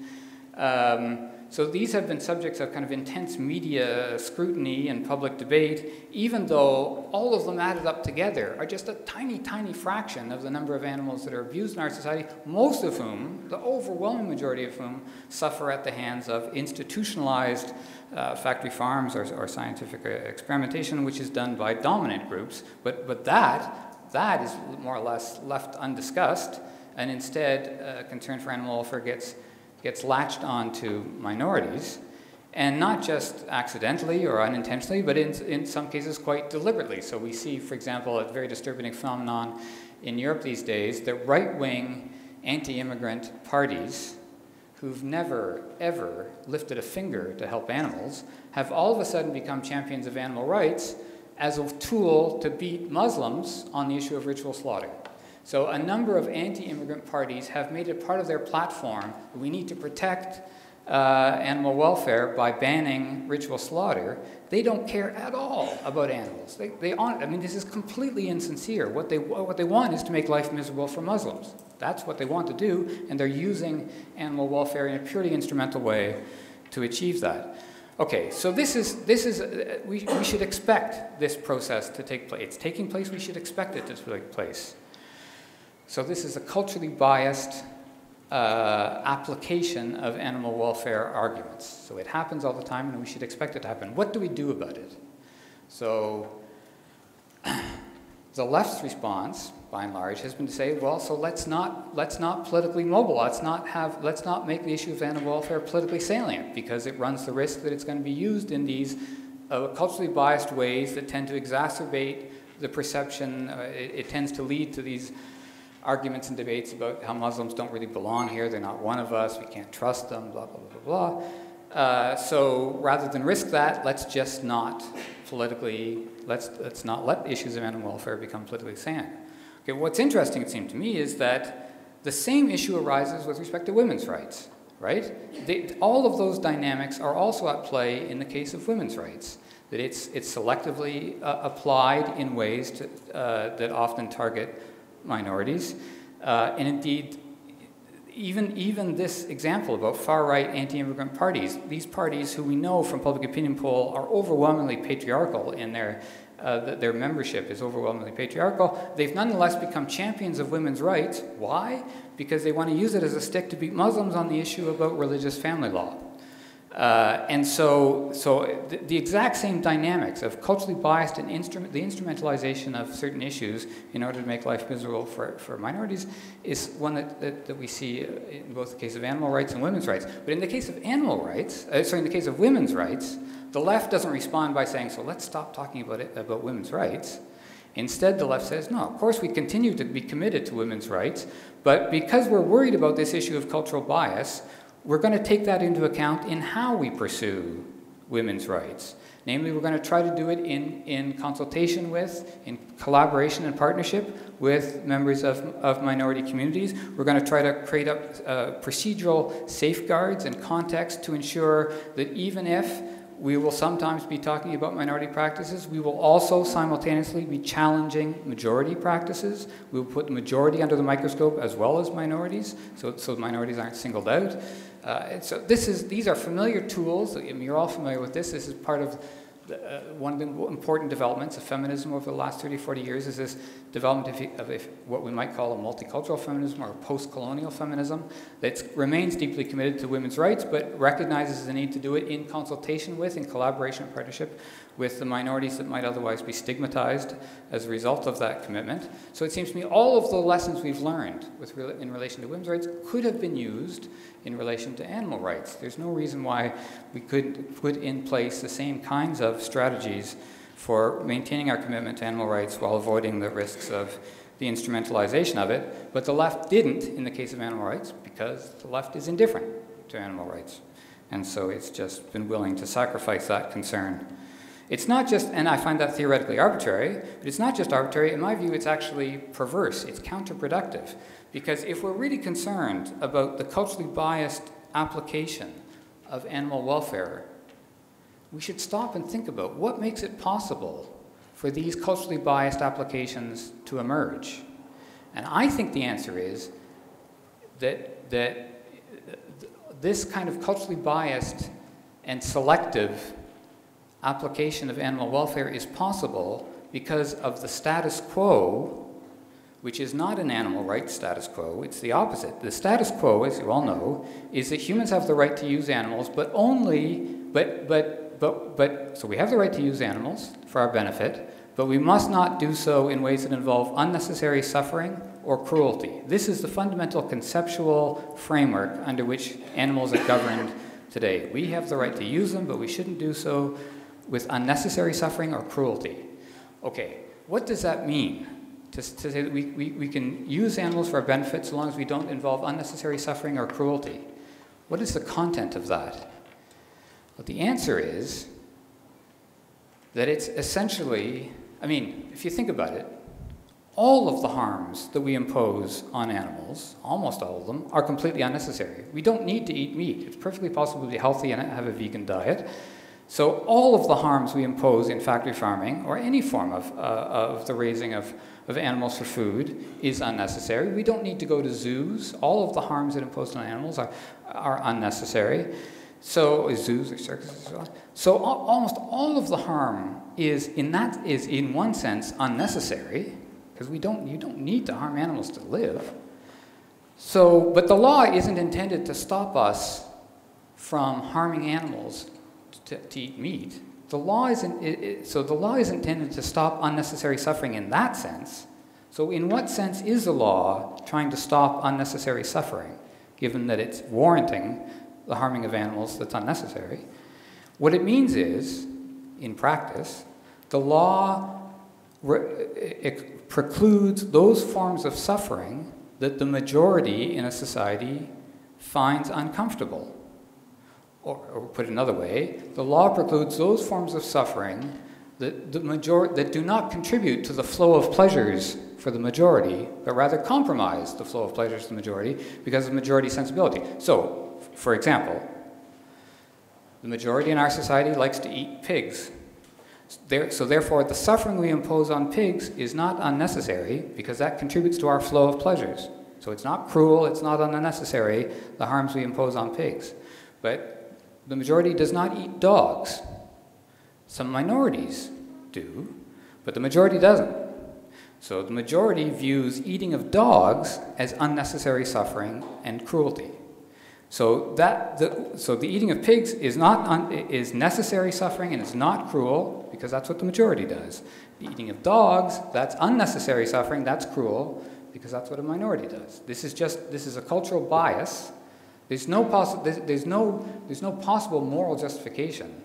Um, so these have been subjects of kind of intense media scrutiny and public debate, even though all of them added up together are just a tiny, tiny fraction of the number of animals that are abused in our society, most of whom, the overwhelming majority of whom, suffer at the hands of institutionalized uh, factory farms or, or scientific uh, experimentation, which is done by dominant groups. But, but that, that is more or less left undiscussed, and instead, uh, concern for animal welfare gets gets latched onto minorities, and not just accidentally or unintentionally, but in, in some cases quite deliberately. So we see, for example, a very disturbing phenomenon in Europe these days that right wing anti immigrant parties who've never, ever lifted a finger to help animals have all of a sudden become champions of animal rights as a tool to beat Muslims on the issue of ritual slaughter. So a number of anti-immigrant parties have made it part of their platform we need to protect uh, animal welfare by banning ritual slaughter. They don't care at all about animals. They, they I mean, this is completely insincere. What they, what they want is to make life miserable for Muslims. That's what they want to do, and they're using animal welfare in a purely instrumental way to achieve that. Okay, so this is, this is uh, we, we should expect this process to take place. It's taking place, we should expect it to take place. So this is a culturally biased uh, application of animal welfare arguments. So it happens all the time and we should expect it to happen. What do we do about it? So <clears throat> the left's response, by and large, has been to say, well, so let's not, let's not politically mobile. Let's not, have, let's not make the issue of animal welfare politically salient because it runs the risk that it's going to be used in these uh, culturally biased ways that tend to exacerbate the perception. Uh, it, it tends to lead to these arguments and debates about how Muslims don't really belong here, they're not one of us, we can't trust them, blah, blah, blah, blah, blah. Uh, so rather than risk that, let's just not politically, let's, let's not let issues of animal welfare become politically sand. Okay, what's interesting, it seemed to me, is that The same issue arises with respect to women's rights, right? They, all of those dynamics are also at play in the case of women's rights. That it's, it's selectively uh, applied in ways to, uh, that often target minorities. Uh, and indeed, even, even this example about far right anti immigrant parties, these parties who we know from public opinion poll are overwhelmingly patriarchal in their uh, their membership is overwhelmingly patriarchal. They've nonetheless become champions of women's rights. Why? Because they want to use it as a stick to beat Muslims on the issue about religious family law. Uh, and so, so the, the, exact same dynamics of culturally biased and instrument, the instrumentalization of certain issues in order to make life miserable for, for minorities is one that, that, that we see in both the case of animal rights and women's rights. But in the case of animal rights, uh, sorry, in the case of women's rights, the left doesn't respond by saying, so let's stop talking about, it, about women's rights. Instead, the left says, no, of course we continue to be committed to women's rights, but because we're worried about this issue of cultural bias, we're going to take that into account in how we pursue women's rights. Namely, we're going to try to do it in, in consultation with, in collaboration and partnership with members of, of minority communities. We're going to try to create up, uh, procedural safeguards and context to ensure that even if we will sometimes be talking about minority practices. We will also simultaneously be challenging majority practices. We will put the majority under the microscope as well as minorities, so, so minorities aren't singled out. Uh, so this is, these are familiar tools. I mean, you're all familiar with this. This is part of uh, one of the important developments of feminism over the last 30, 40 years is this development of, of what we might call a multicultural feminism or post-colonial feminism that remains deeply committed to women's rights but recognizes the need to do it in consultation with, in collaboration and partnership with the minorities that might otherwise be stigmatized as a result of that commitment. So it seems to me all of the lessons we've learned with, in relation to women's rights could have been used in relation to animal rights. There's no reason why we could put in place the same kinds of strategies for maintaining our commitment to animal rights while avoiding the risks of the instrumentalization of it. But the left didn't in the case of animal rights because the left is indifferent to animal rights. And so it's just been willing to sacrifice that concern. It's not just, and I find that theoretically arbitrary, but it's not just arbitrary. In my view, it's actually perverse. It's counterproductive. Because if we're really concerned about the culturally biased application of animal welfare, we should stop and think about what makes it possible for these culturally biased applications to emerge. And I think the answer is that, that this kind of culturally biased and selective application of animal welfare is possible because of the status quo which is not an animal rights status quo. It's the opposite. The status quo, as you all know, is that humans have the right to use animals, but only, but, but, but, but, so we have the right to use animals for our benefit, but we must not do so in ways that involve unnecessary suffering or cruelty. This is the fundamental conceptual framework under which animals are governed today. We have the right to use them, but we shouldn't do so with unnecessary suffering or cruelty. Okay, what does that mean? to, to say that we, we, we can use animals for our benefit so long as we don't involve unnecessary suffering or cruelty. What is the content of that? Well, the answer is that it's essentially, I mean, if you think about it, all of the harms that we impose on animals, almost all of them, are completely unnecessary. We don't need to eat meat. It's perfectly possible to be healthy and have a vegan diet. So all of the harms we impose in factory farming, or any form of, uh, of the raising of of animals for food is unnecessary. We don't need to go to zoos. All of the harms that imposed on animals are, are unnecessary. So zoos or circuses so on. So almost all of the harm is in that is in one sense unnecessary because we don't you don't need to harm animals to live. So, but the law isn't intended to stop us from harming animals to, to eat meat. The law isn't, it, it, so the law is intended to stop unnecessary suffering in that sense. So in what sense is the law trying to stop unnecessary suffering, given that it's warranting the harming of animals that's unnecessary? What it means is, in practice, the law precludes those forms of suffering that the majority in a society finds uncomfortable. Or, or, put another way, the law precludes those forms of suffering that, that do not contribute to the flow of pleasures for the majority, but rather compromise the flow of pleasures to the majority because of majority sensibility. So, for example, the majority in our society likes to eat pigs. So therefore, the suffering we impose on pigs is not unnecessary because that contributes to our flow of pleasures. So it's not cruel, it's not unnecessary, the harms we impose on pigs. But the majority does not eat dogs. Some minorities do, but the majority doesn't. So the majority views eating of dogs as unnecessary suffering and cruelty. So that the, so the eating of pigs is not un, is necessary suffering and it's not cruel because that's what the majority does. The eating of dogs that's unnecessary suffering that's cruel because that's what a minority does. This is just this is a cultural bias. There's no possi- there's, there's no there's no possible moral justification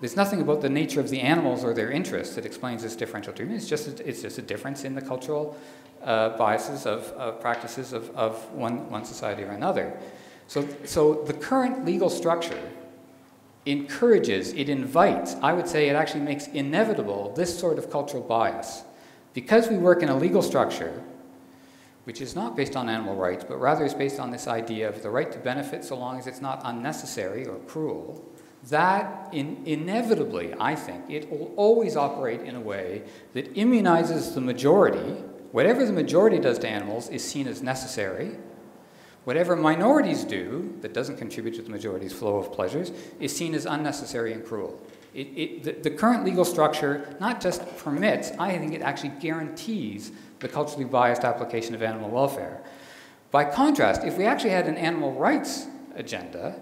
there's nothing about the nature of the animals or their interests that explains this differential treatment. It's just a, it's just a difference in the cultural uh, biases of, of practices of, of one, one society or another. So, so the current legal structure encourages, it invites, I would say it actually makes inevitable this sort of cultural bias. Because we work in a legal structure which is not based on animal rights, but rather is based on this idea of the right to benefit so long as it's not unnecessary or cruel, that in, inevitably, I think, it will always operate in a way that immunizes the majority. Whatever the majority does to animals is seen as necessary. Whatever minorities do that doesn't contribute to the majority's flow of pleasures is seen as unnecessary and cruel. It, it, the, the current legal structure not just permits, I think it actually guarantees the culturally biased application of animal welfare. By contrast, if we actually had an animal rights agenda,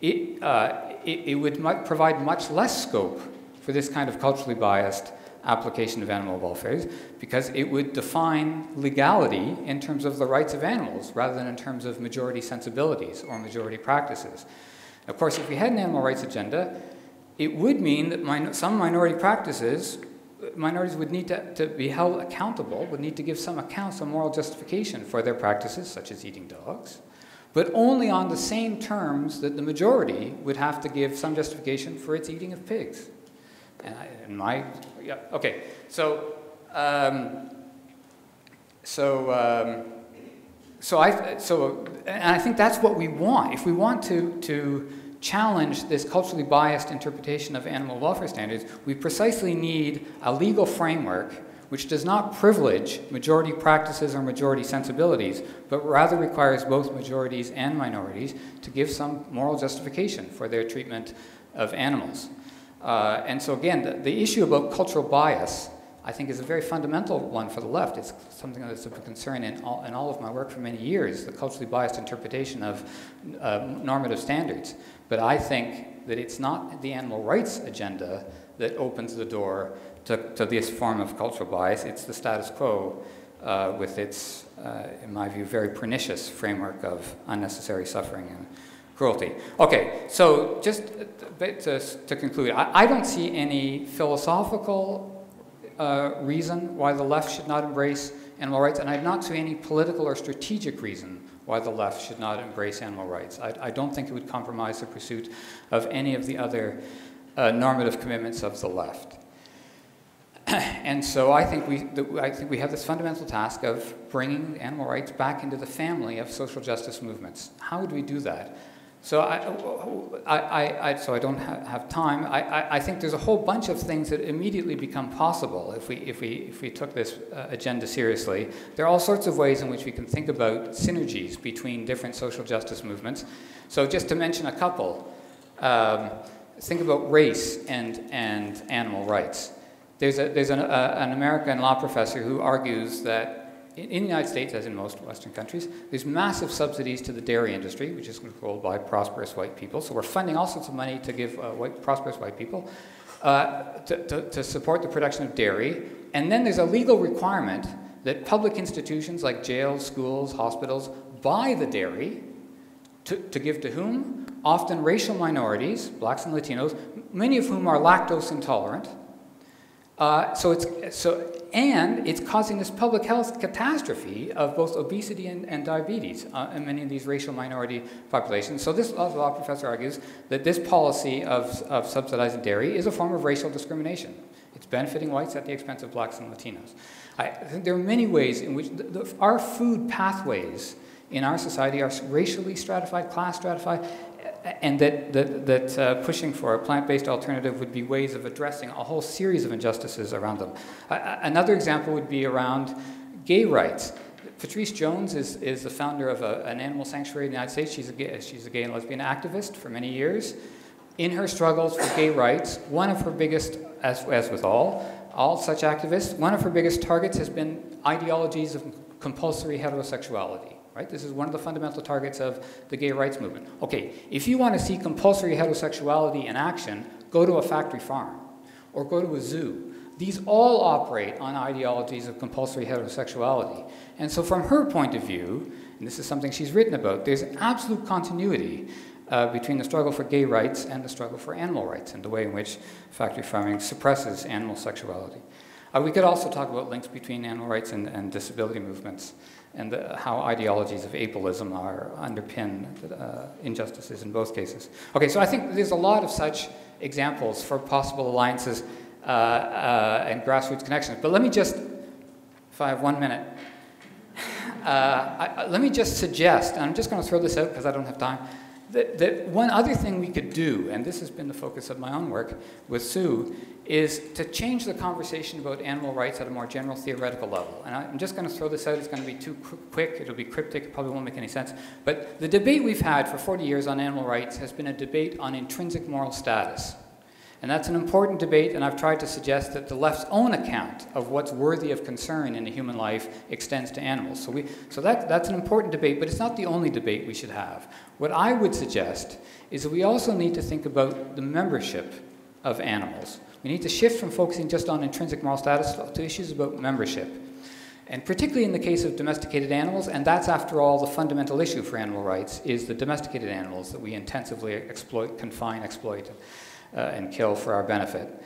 it, uh, it, it, would provide much less scope for this kind of culturally biased application of animal welfare because it would define legality in terms of the rights of animals rather than in terms of majority sensibilities or majority practices. Of course, if we had an animal rights agenda, it would mean that min some minority practices, minorities would need to, to be held accountable, would need to give some account, some moral justification for their practices, such as eating dogs but only on the same terms that the majority would have to give some justification for its eating of pigs. And, I, and my, yeah, okay, so, um, so, um, so I, so, and I think that's what we want. If we want to, to challenge this culturally biased interpretation of animal welfare standards, we precisely need a legal framework which does not privilege majority practices or majority sensibilities, but rather requires both majorities and minorities to give some moral justification for their treatment of animals. Uh, and so, again, the, the, issue about cultural bias, I think, is a very fundamental one for the left. It's something that's a concern in all, in all of my work for many years the culturally biased interpretation of uh, normative standards. But I think that it's not the animal rights agenda that opens the door to, to this form of cultural bias. It's the status quo uh, with its, uh, in my view, very pernicious framework of unnecessary suffering and cruelty. Okay, so just to, to conclude, I, I, don't see any philosophical uh, reason why the left should not embrace animal rights, and I've not seen any political or strategic reason why the left should not embrace animal rights. I, I don't think it would compromise the pursuit of any of the other uh, normative commitments of the left. <clears throat> and so I think, we, the, I think we have this fundamental task of bringing animal rights back into the family of social justice movements. How would we do that? So I, I, I, so I don't ha have time. I, I, think there's a whole bunch of things that immediately become possible if we, if we, if we took this uh, agenda seriously. There are all sorts of ways in which we can think about synergies between different social justice movements. So just to mention a couple, um, think about race and, and animal rights. There's, a, there's an, uh, an American law professor who argues that in, the United States, as in most Western countries, there's massive subsidies to the dairy industry, which is controlled by prosperous white people. So we're funding all sorts of money to give uh, white, prosperous white people uh, to, to, to support the production of dairy. And then there's a legal requirement that public institutions like jails, schools, hospitals buy the dairy to, to give to whom? Often racial minorities, blacks and Latinos, many of whom are lactose intolerant uh, so it's, so, and it's causing this public health catastrophe of both obesity and, and diabetes uh, in many of these racial minority populations. So this law professor argues that this policy of, of subsidizing dairy is a form of racial discrimination. It's benefiting whites at the expense of blacks and Latinos. I think there are many ways in which the, the, our food pathways in our society are racially stratified, class stratified, and that, that, that uh, pushing for a plant-based alternative would be ways of addressing a whole series of injustices around them. Uh, another example would be around gay rights. Patrice Jones is, is the founder of a, an animal sanctuary in the United States. She's a, gay, she's a gay and lesbian activist for many years. In her struggles for gay rights, one of her biggest, as, as with all, all such activists, one of her biggest targets has been ideologies of compulsory heterosexuality. Right? This is one of the fundamental targets of the gay rights movement. Okay, if you want to see compulsory heterosexuality in action, go to a factory farm or go to a zoo. These all operate on ideologies of compulsory heterosexuality. And so, from her point of view, and this is something she's written about, there's absolute continuity uh, between the struggle for gay rights and the struggle for animal rights and the way in which factory farming suppresses animal sexuality. Uh, we could also talk about links between animal rights and, and disability movements and the, how ideologies of ableism are underpin uh, injustices in both cases. Okay, so I think there's a lot of such examples for possible alliances uh, uh, and grassroots connections. But let me just, if I have one minute, uh, I, let me just suggest, and I'm just going to throw this out because I don't have time, that, that one other thing we could do, and this has been the focus of my own work with Sue, is to change the conversation about animal rights at a more general theoretical level. And I'm just going to throw this out. It's going to be too quick. It'll be cryptic. It probably won't make any sense. But the debate we've had for 40 years on animal rights has been a debate on intrinsic moral status. And that's an important debate, and I've tried to suggest that the left's own account of what's worthy of concern in a human life extends to animals. So, we, so that, that's an important debate, but it's not the only debate we should have. What I would suggest is that we also need to think about the membership of animals. We need to shift from focusing just on intrinsic moral status to issues about membership. And particularly in the case of domesticated animals, and that's after all the fundamental issue for animal rights, is the domesticated animals that we intensively exploit, confine, exploit, uh, and kill for our benefit.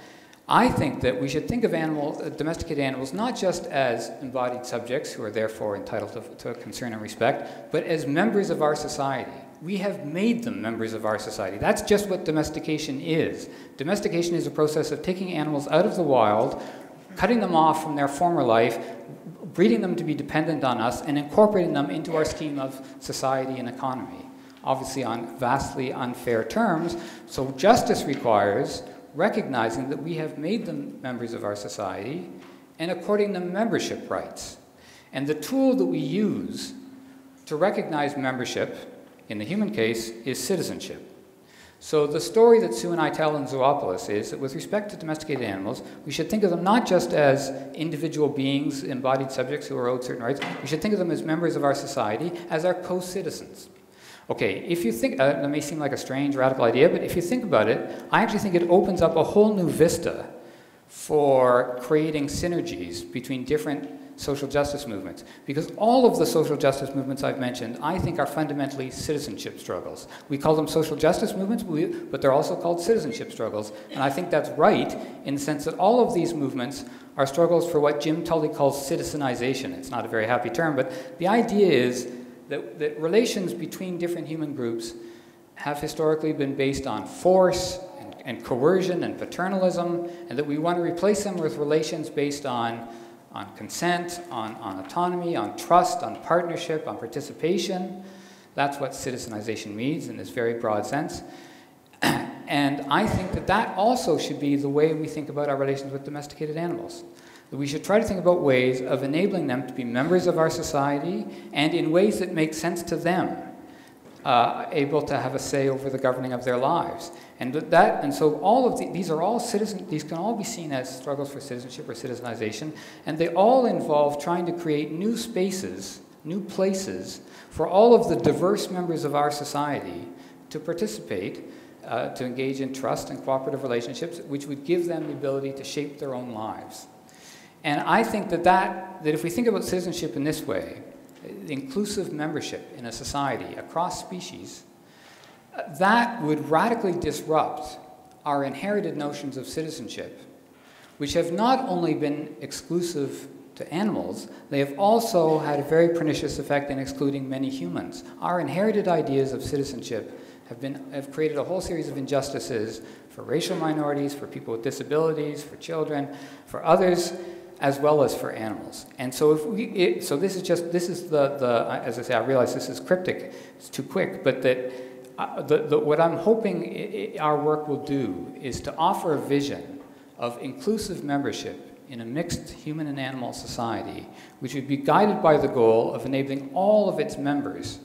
I think that we should think of animal, uh, domesticated animals not just as embodied subjects who are therefore entitled to, to concern and respect, but as members of our society. We have made them members of our society. That's just what domestication is. Domestication is a process of taking animals out of the wild, cutting them off from their former life, breeding them to be dependent on us, and incorporating them into our scheme of society and economy. Obviously, on vastly unfair terms. So, justice requires recognizing that we have made them members of our society and according them membership rights. And the tool that we use to recognize membership in the human case, is citizenship. So the story that Sue and I tell in Zoopolis is that with respect to domesticated animals, we should think of them not just as individual beings, embodied subjects who are owed certain rights, we should think of them as members of our society, as our co-citizens. Okay, if you think, uh, that may seem like a strange, radical idea, but if you think about it, I actually think it opens up a whole new vista for creating synergies between different social justice movements. Because all of the social justice movements I've mentioned, I think, are fundamentally citizenship struggles. We call them social justice movements, but they're also called citizenship struggles. And I think that's right in the sense that all of these movements are struggles for what Jim Tully calls citizenization. It's not a very happy term, but the idea is that, that relations between different human groups have historically been based on force and, and coercion and paternalism, and that we want to replace them with relations based on on consent, on, on autonomy, on trust, on partnership, on participation. That's what citizenization means in this very broad sense. <clears throat> and I think that that also should be the way we think about our relations with domesticated animals. That we should try to think about ways of enabling them to be members of our society and in ways that make sense to them, uh, able to have a say over the governing of their lives. And that, and so all of the, these are all citizen, these can all be seen as struggles for citizenship or citizenization, and they all involve trying to create new spaces, new places for all of the diverse members of our society to participate, uh, to engage in trust and cooperative relationships, which would give them the ability to shape their own lives. And I think that, that, that if we think about citizenship in this way, uh, inclusive membership in a society across species, uh, that would radically disrupt our inherited notions of citizenship, which have not only been exclusive to animals, they have also had a very pernicious effect in excluding many humans. Our inherited ideas of citizenship have, been, have created a whole series of injustices for racial minorities, for people with disabilities, for children, for others, as well as for animals. And so, if we, it, so this is just this is the, the as I say, I realize this is cryptic, it's too quick, but that uh, the, the, what I'm hoping it, our work will do is to offer a vision of inclusive membership in a mixed human and animal society, which would be guided by the goal of enabling all of its members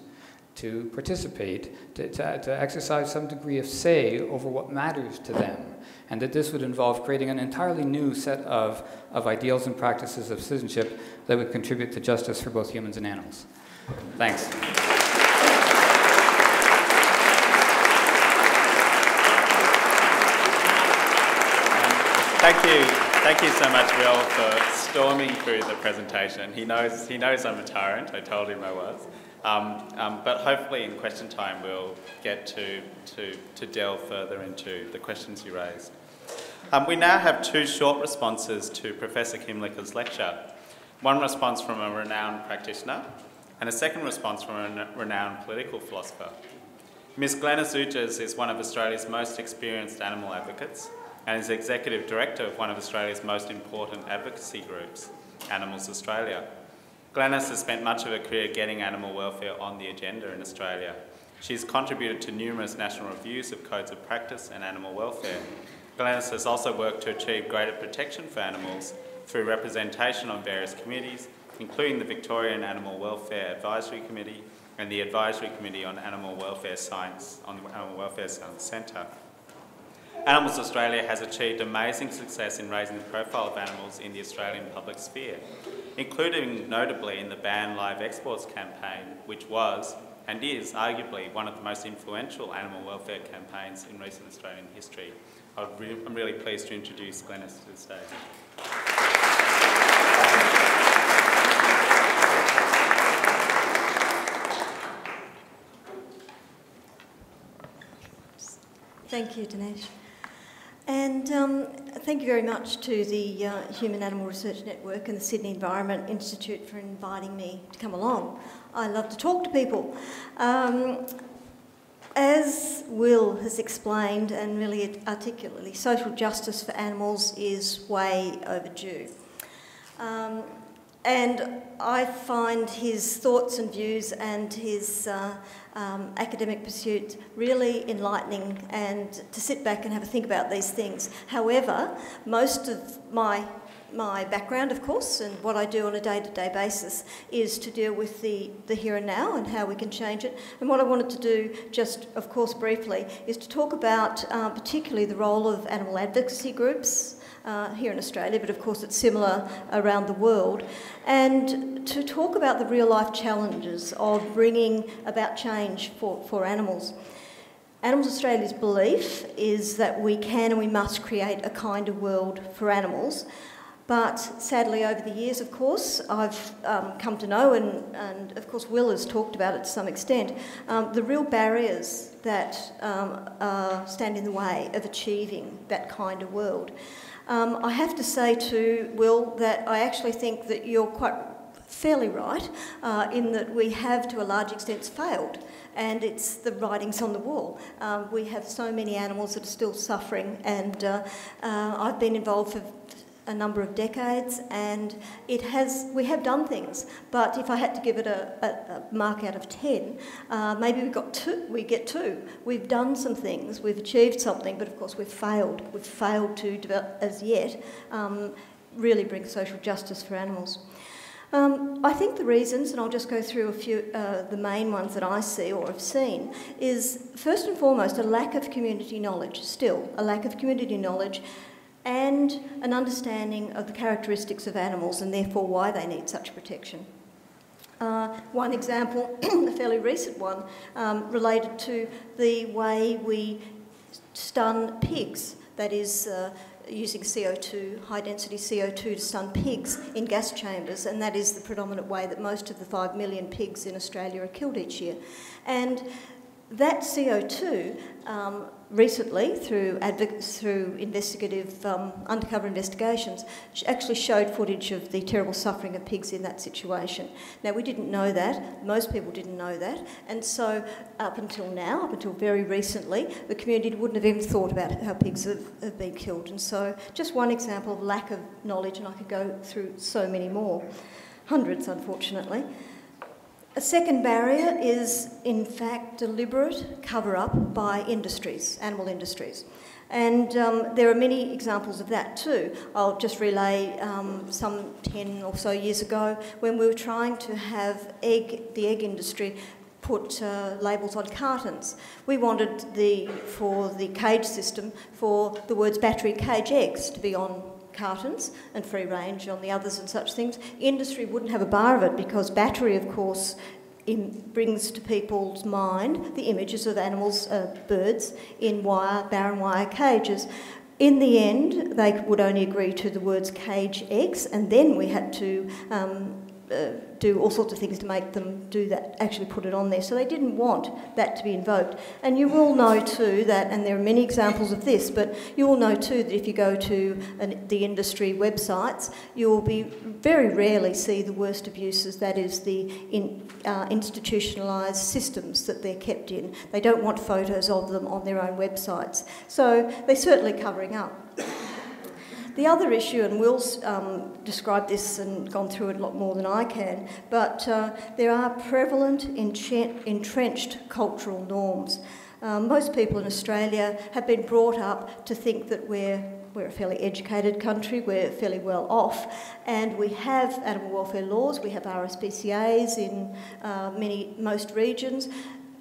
to participate, to, to, to, exercise some degree of say over what matters to them. And that this would involve creating an entirely new set of, of ideals and practices of citizenship that would contribute to justice for both humans and animals. Thanks. Thank you. Thank you so much, Will, for storming through the presentation. He knows, he knows I'm a tyrant. I told him I was. Um, um, but hopefully in question time we'll get to, to, to delve further into the questions you raised. Um, we now have two short responses to Professor Kymlicka's lecture. One response from a renowned practitioner and a second response from a renowned political philosopher. Ms Glenys Oogjes is one of Australia's most experienced animal advocates and is Executive Director of one of Australia's most important advocacy groups, Animals Australia. Glenys has spent much of her career getting animal welfare on the agenda in Australia. She has contributed to numerous national reviews of codes of practice and animal welfare. Glenys has also worked to achieve greater protection for animals through representation on various committees, including the Victorian Animal Welfare Advisory Committee and the Advisory Committee on Animal Welfare Science on the Animal Welfare Science Centre. Animals Australia has achieved amazing success in raising the profile of animals in the Australian public sphere, including notably in the Ban Live Exports campaign, which was and is arguably one of the most influential animal welfare campaigns in recent Australian history. I'm really pleased to introduce Glenys to the stage. Thank you, Dinesh. And um, thank you very much to the uh, Human Animal Research Network and the Sydney Environment Institute for inviting me to come along. I love to talk to people. Um, as Will has explained, and really articulately, social justice for animals is way overdue. Um, and I find his thoughts and views and his uh, um, academic pursuit really enlightening and to sit back and have a think about these things. However, most of my my background, of course, and what I do on a day-to-day basis is to deal with the, the here and now and how we can change it. And what I wanted to do, just of course briefly, is to talk about uh, particularly the role of animal advocacy groups uh, here in Australia, but of course it's similar around the world, and to talk about the real life challenges of bringing about change for, for animals. Animals Australia's belief is that we can and we must create a kinder world for animals. But sadly, over the years, of course, I've um, come to know, and, and, of course, Will has talked about it to some extent, um, the real barriers that um, stand in the way of achieving that kind of world. Um, I have to say to Will that I actually think that you're quite fairly right uh, in that we have to a large extent failed and it's the writings on the wall. Um, we have so many animals that are still suffering and uh, uh, I've been involved for a number of decades, and it has. We have done things, but if I had to give it a, a, a mark out of ten, uh, maybe we got two. We get two. We've done some things. We've achieved something, but of course we've failed. We've failed to develop as yet um, really bring social justice for animals. Um, I think the reasons, and I'll just go through a few, uh, the main ones that I see or have seen, is first and foremost a lack of community knowledge, still, a lack of community knowledge and an understanding of the characteristics of animals and therefore why they need such protection. Uh, one example, <clears throat> a fairly recent one, um, related to the way we stun pigs, that is, uh, using CO2, high density CO2 to stun pigs in gas chambers, and that is the predominant way that most of the 5 million pigs in Australia are killed each year. And that CO2 um, recently, through, through investigative, um, undercover investigations, actually showed footage of the terrible suffering of pigs in that situation. Now, we didn't know that, most people didn't know that, and so up until now, up until very recently, the community wouldn't have even thought about how pigs have, have been killed. And so, just one example of lack of knowledge, and I could go through so many more, hundreds, unfortunately. A second barrier is, in fact, deliberate cover up by industries, animal industries. And um, there are many examples of that too. I'll just relay um, some 10 or so years ago when we were trying to have egg, the egg industry put uh, labels on cartons. We wanted the, for the cage system for the words battery cage eggs to be on cartons and free range on the others and such things. Industry wouldn't have a bar of it because battery, of course, brings to people's mind the images of animals, uh, birds, in wire, barren wire cages. In the end, they would only agree to the words cage eggs, and then we had to um, uh, do all sorts of things to make them do that, actually put it on there. So they didn't want that to be invoked. And you will know too that, and there are many examples of this, but you will know too that if you go to an, the industry websites, you will be very rarely see the worst abuses, that is the in, uh, institutionalised systems that they're kept in. They don't want photos of them on their own websites. So they're certainly covering up. The other issue, and Will's um, described this and gone through it a lot more than I can, but uh, there are prevalent, entrenched cultural norms. Um, most people in Australia have been brought up to think that we're we're a fairly educated country, we're fairly well off, and we have animal welfare laws, we have RSPCAs in uh, many, most regions.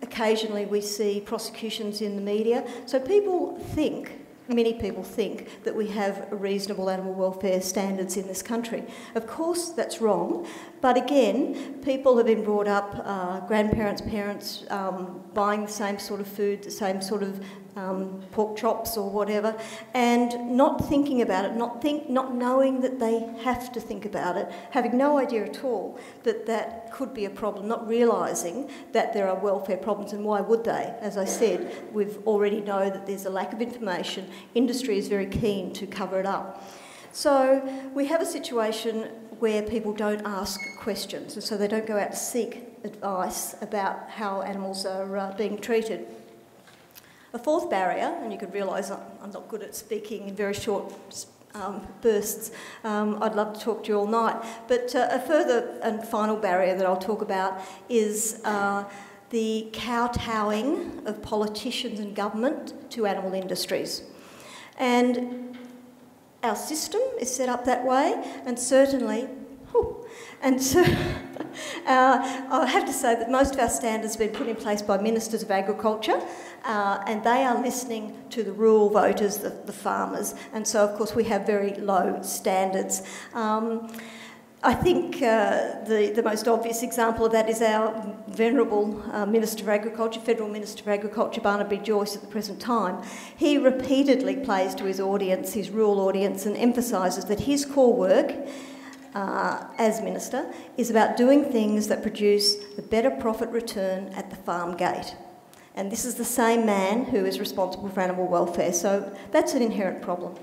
Occasionally we see prosecutions in the media. So people think many people think that we have reasonable animal welfare standards in this country. Of course, that's wrong, but again, people have been brought up, uh, grandparents, parents, um, buying the same sort of food, the same sort of um, pork chops or whatever, and not thinking about it, not think, not knowing that they have to think about it, having no idea at all that that could be a problem, not realising that there are welfare problems, and why would they? As I said, we've already know that there's a lack of information. Industry is very keen to cover it up. So we have a situation where people don't ask questions, and so they don't go out to seek advice about how animals are uh, being treated. A fourth barrier, and you could realise I'm not good at speaking in very short um, bursts. Um, I'd love to talk to you all night. But uh, a further and final barrier that I'll talk about is uh, the kowtowing of politicians and government to animal industries. And our system is set up that way, and certainly, and so <laughs> uh, I have to say that most of our standards have been put in place by ministers of agriculture, uh, and they are listening to the rural voters, the, the, farmers, and so of course we have very low standards. Um, I think uh, the, the most obvious example of that is our venerable uh, Minister of Agriculture, Federal Minister of Agriculture, Barnaby Joyce, at the present time. He repeatedly plays to his audience, his rural audience, and emphasises that his core work uh, as Minister is about doing things that produce the better profit return at the farm gate. And this is the same man who is responsible for animal welfare, so that's an inherent problem.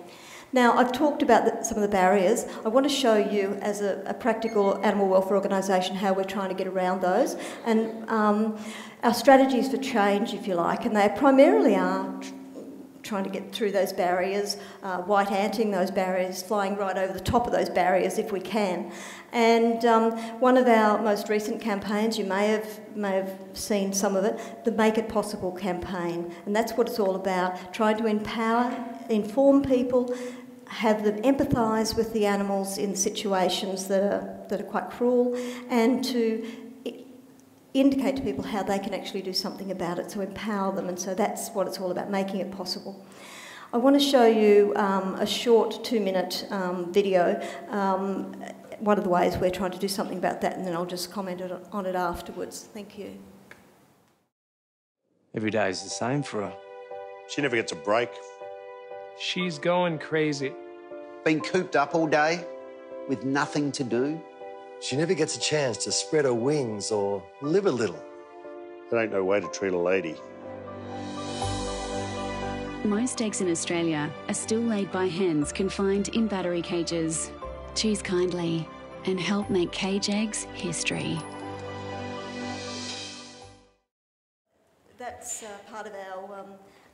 Now, I've talked about the, some of the barriers. I want to show you, as a, a practical animal welfare organisation, how we're trying to get around those. And um, our strategies for change, if you like, and they primarily are trying to get through those barriers, uh, white anting those barriers, flying right over the top of those barriers if we can. And um, one of our most recent campaigns, you may have, may have seen some of it, the Make It Possible campaign. And that's what it's all about, trying to empower, inform people, have them empathise with the animals in situations that are, that are quite cruel and to indicate to people how they can actually do something about it, so empower them. And so that's what it's all about, making it possible. I want to show you um, a short two minute um, video. Um, one of the ways we're trying to do something about that, and then I'll just comment on it afterwards. Thank you. Every day is the same for her. She never gets a break. She's going crazy. Been cooped up all day with nothing to do. She never gets a chance to spread her wings or live a little. There ain't no way to treat a lady. Most eggs in Australia are still laid by hens confined in battery cages. Choose kindly and help make cage eggs history. That's uh, part of our um,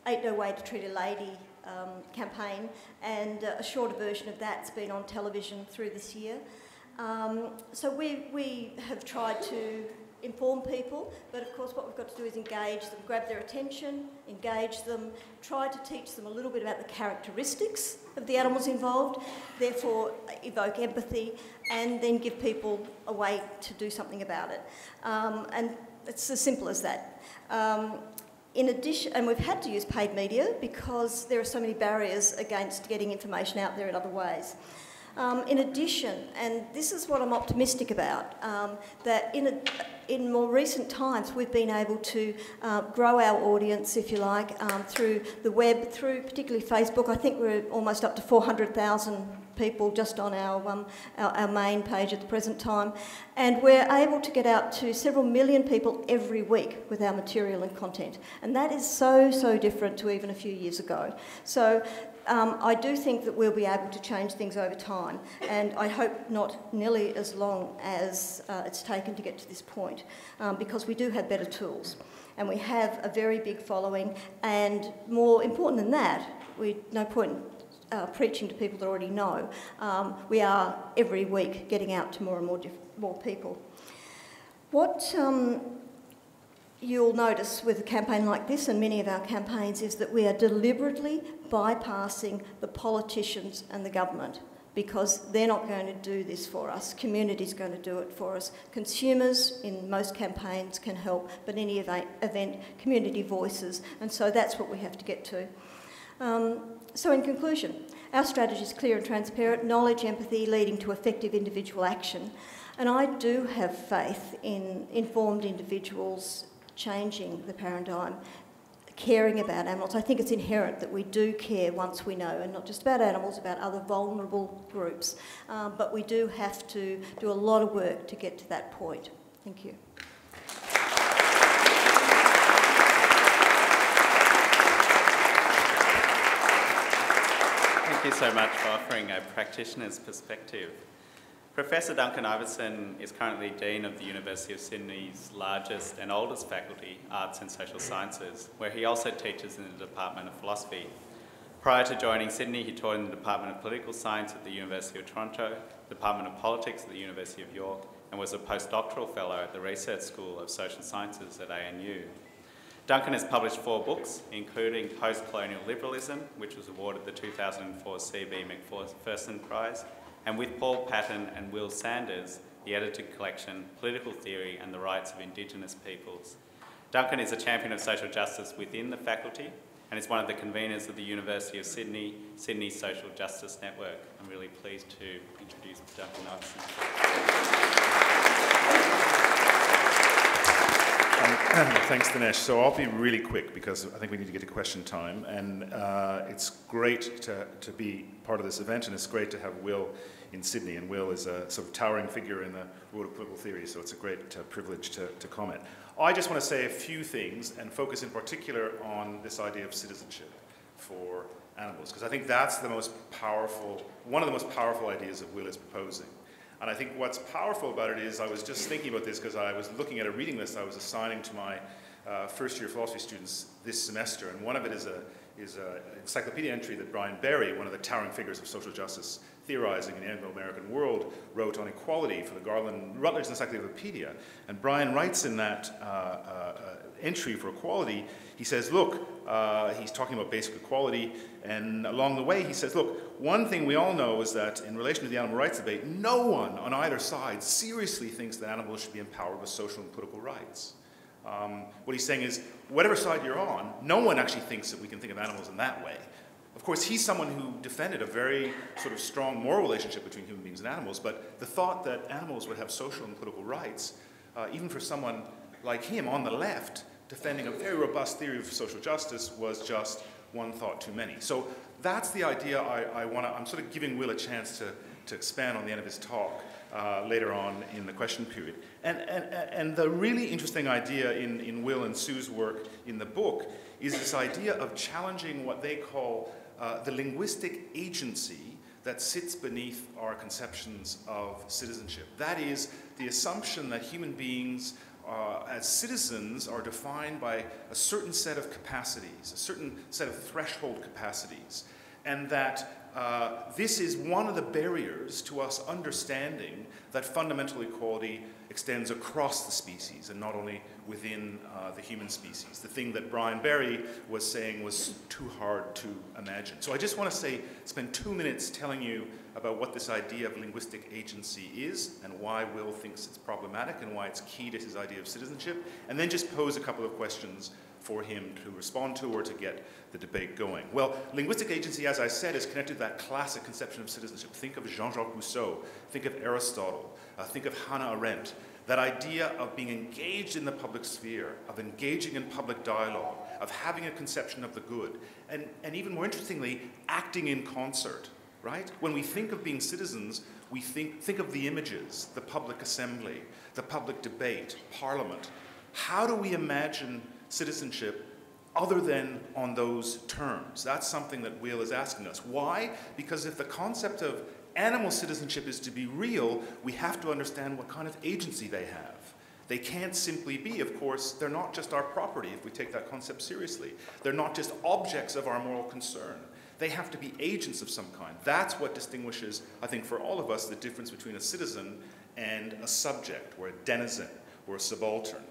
Ain't No Way to Treat a Lady um, campaign, and uh, a shorter version of that's been on television through this year. Um, so we, we have tried to inform people, but of course what we've got to do is engage them, grab their attention, engage them, try to teach them a little bit about the characteristics of the animals involved, therefore evoke empathy, and then give people a way to do something about it. Um, and it's as simple as that. Um, in addition, and we've had to use paid media because there are so many barriers against getting information out there in other ways. Um, in addition, and this is what I'm optimistic about, um, that in, a, in more recent times we've been able to uh, grow our audience, if you like, um, through the web, through particularly Facebook. I think we're almost up to 400,000 people just on our, um, our, our, main page at the present time. And we're able to get out to several million people every week with our material and content. And that is so, so different to even a few years ago. So um, I do think that we'll be able to change things over time, and I hope not nearly as long as uh, it's taken to get to this point, um, because we do have better tools, and we have a very big following, and more important than that, we no point uh, preaching to people that already know. Um, we are every week getting out to more and more more people. What um, you'll notice with a campaign like this and many of our campaigns is that we are deliberately bypassing the politicians and the government because they're not going to do this for us. Community's going to do it for us. Consumers in most campaigns can help, but any event, community voices, and so that's what we have to get to. Um, so in conclusion, our strategy is clear and transparent, knowledge, empathy, leading to effective individual action. And I do have faith in informed individuals changing the paradigm, caring about animals. I think it's inherent that we do care once we know, and not just about animals, about other vulnerable groups. Um, but we do have to do a lot of work to get to that point. Thank you. Thank you so much for offering a practitioner's perspective. Professor Duncan Ivison is currently Dean of the University of Sydney's largest and oldest faculty, Arts and Social Sciences, where he also teaches in the Department of Philosophy. Prior to joining Sydney, he taught in the Department of Political Science at the University of Toronto, Department of Politics at the University of York, and was a postdoctoral fellow at the Research School of Social Sciences at ANU. Duncan has published four books, including Post-Colonial Liberalism, which was awarded the 2004 C.B. Macpherson Prize, and with Paul Patton and Will Sanders, the edited collection Political Theory and the Rights of Indigenous Peoples. Duncan is a champion of social justice within the faculty and is one of the conveners of the University of Sydney, Sydney Social Justice Network. I'm really pleased to introduce Duncan Um, <clears throat> thanks, Dinesh. So I'll be really quick because I think we need to get to question time. And uh, it's great to, to be part of this event, and it's great to have Will in Sydney. And Will is a sort of towering figure in the world of political theory, so it's a great uh, privilege to, to comment. I just want to say a few things and focus in particular on this idea of citizenship for animals, because I think that's the most powerful, one of the most powerful ideas that Will is proposing. And I think what's powerful about it is I was just thinking about this because I was looking at a reading list I was assigning to my uh, first year philosophy students this semester, and one of it is a is an encyclopedia entry that Brian Barry, one of the towering figures of social justice theorizing in the Anglo-American world, wrote on equality for the Garland Routledge Encyclopedia. And Brian writes in that uh, uh, entry for equality, he says, look, uh, he's talking about basic equality, and along the way he says, look, one thing we all know is that in relation to the animal rights debate, no one on either side seriously thinks that animals should be empowered with social and political rights. Um, what he's saying is, whatever side you're on, no one actually thinks that we can think of animals in that way. Of course, he's someone who defended a very sort of strong moral relationship between human beings and animals, but the thought that animals would have social and political rights, uh, even for someone like him on the left, defending a very robust theory of social justice was just one thought too many. So that's the idea I, I want to, I'm sort of giving Will a chance to, to expand on the end of his talk. Uh, later on in the question period. And, and, and the really interesting idea in, in Will and Sue's work in the book is this idea of challenging what they call uh, the linguistic agency that sits beneath our conceptions of citizenship. That is, the assumption that human beings uh, as citizens are defined by a certain set of capacities, a certain set of threshold capacities, and that uh, this is one of the barriers to us understanding that fundamental equality extends across the species and not only within uh, the human species. The thing that Brian Barry was saying was too hard to imagine. So I just want to say, spend two minutes telling you about what this idea of linguistic agency is and why Will thinks it's problematic and why it's key to his idea of citizenship, and then just pose a couple of questions for him to respond to or to get the debate going. Well, linguistic agency, as I said, is connected to that classic conception of citizenship. Think of Jean-Jacques Rousseau, think of Aristotle, uh, think of Hannah Arendt. That idea of being engaged in the public sphere, of engaging in public dialogue, of having a conception of the good, and, and even more interestingly, acting in concert, right? When we think of being citizens, we think, think of the images, the public assembly, the public debate, parliament. How do we imagine citizenship other than on those terms? That's something that Will is asking us. Why? Because if the concept of animal citizenship is to be real, we have to understand what kind of agency they have. They can't simply be, of course, they're not just our property if we take that concept seriously. They're not just objects of our moral concern. They have to be agents of some kind. That's what distinguishes, I think, for all of us, the difference between a citizen and a subject, or a denizen, or a subaltern.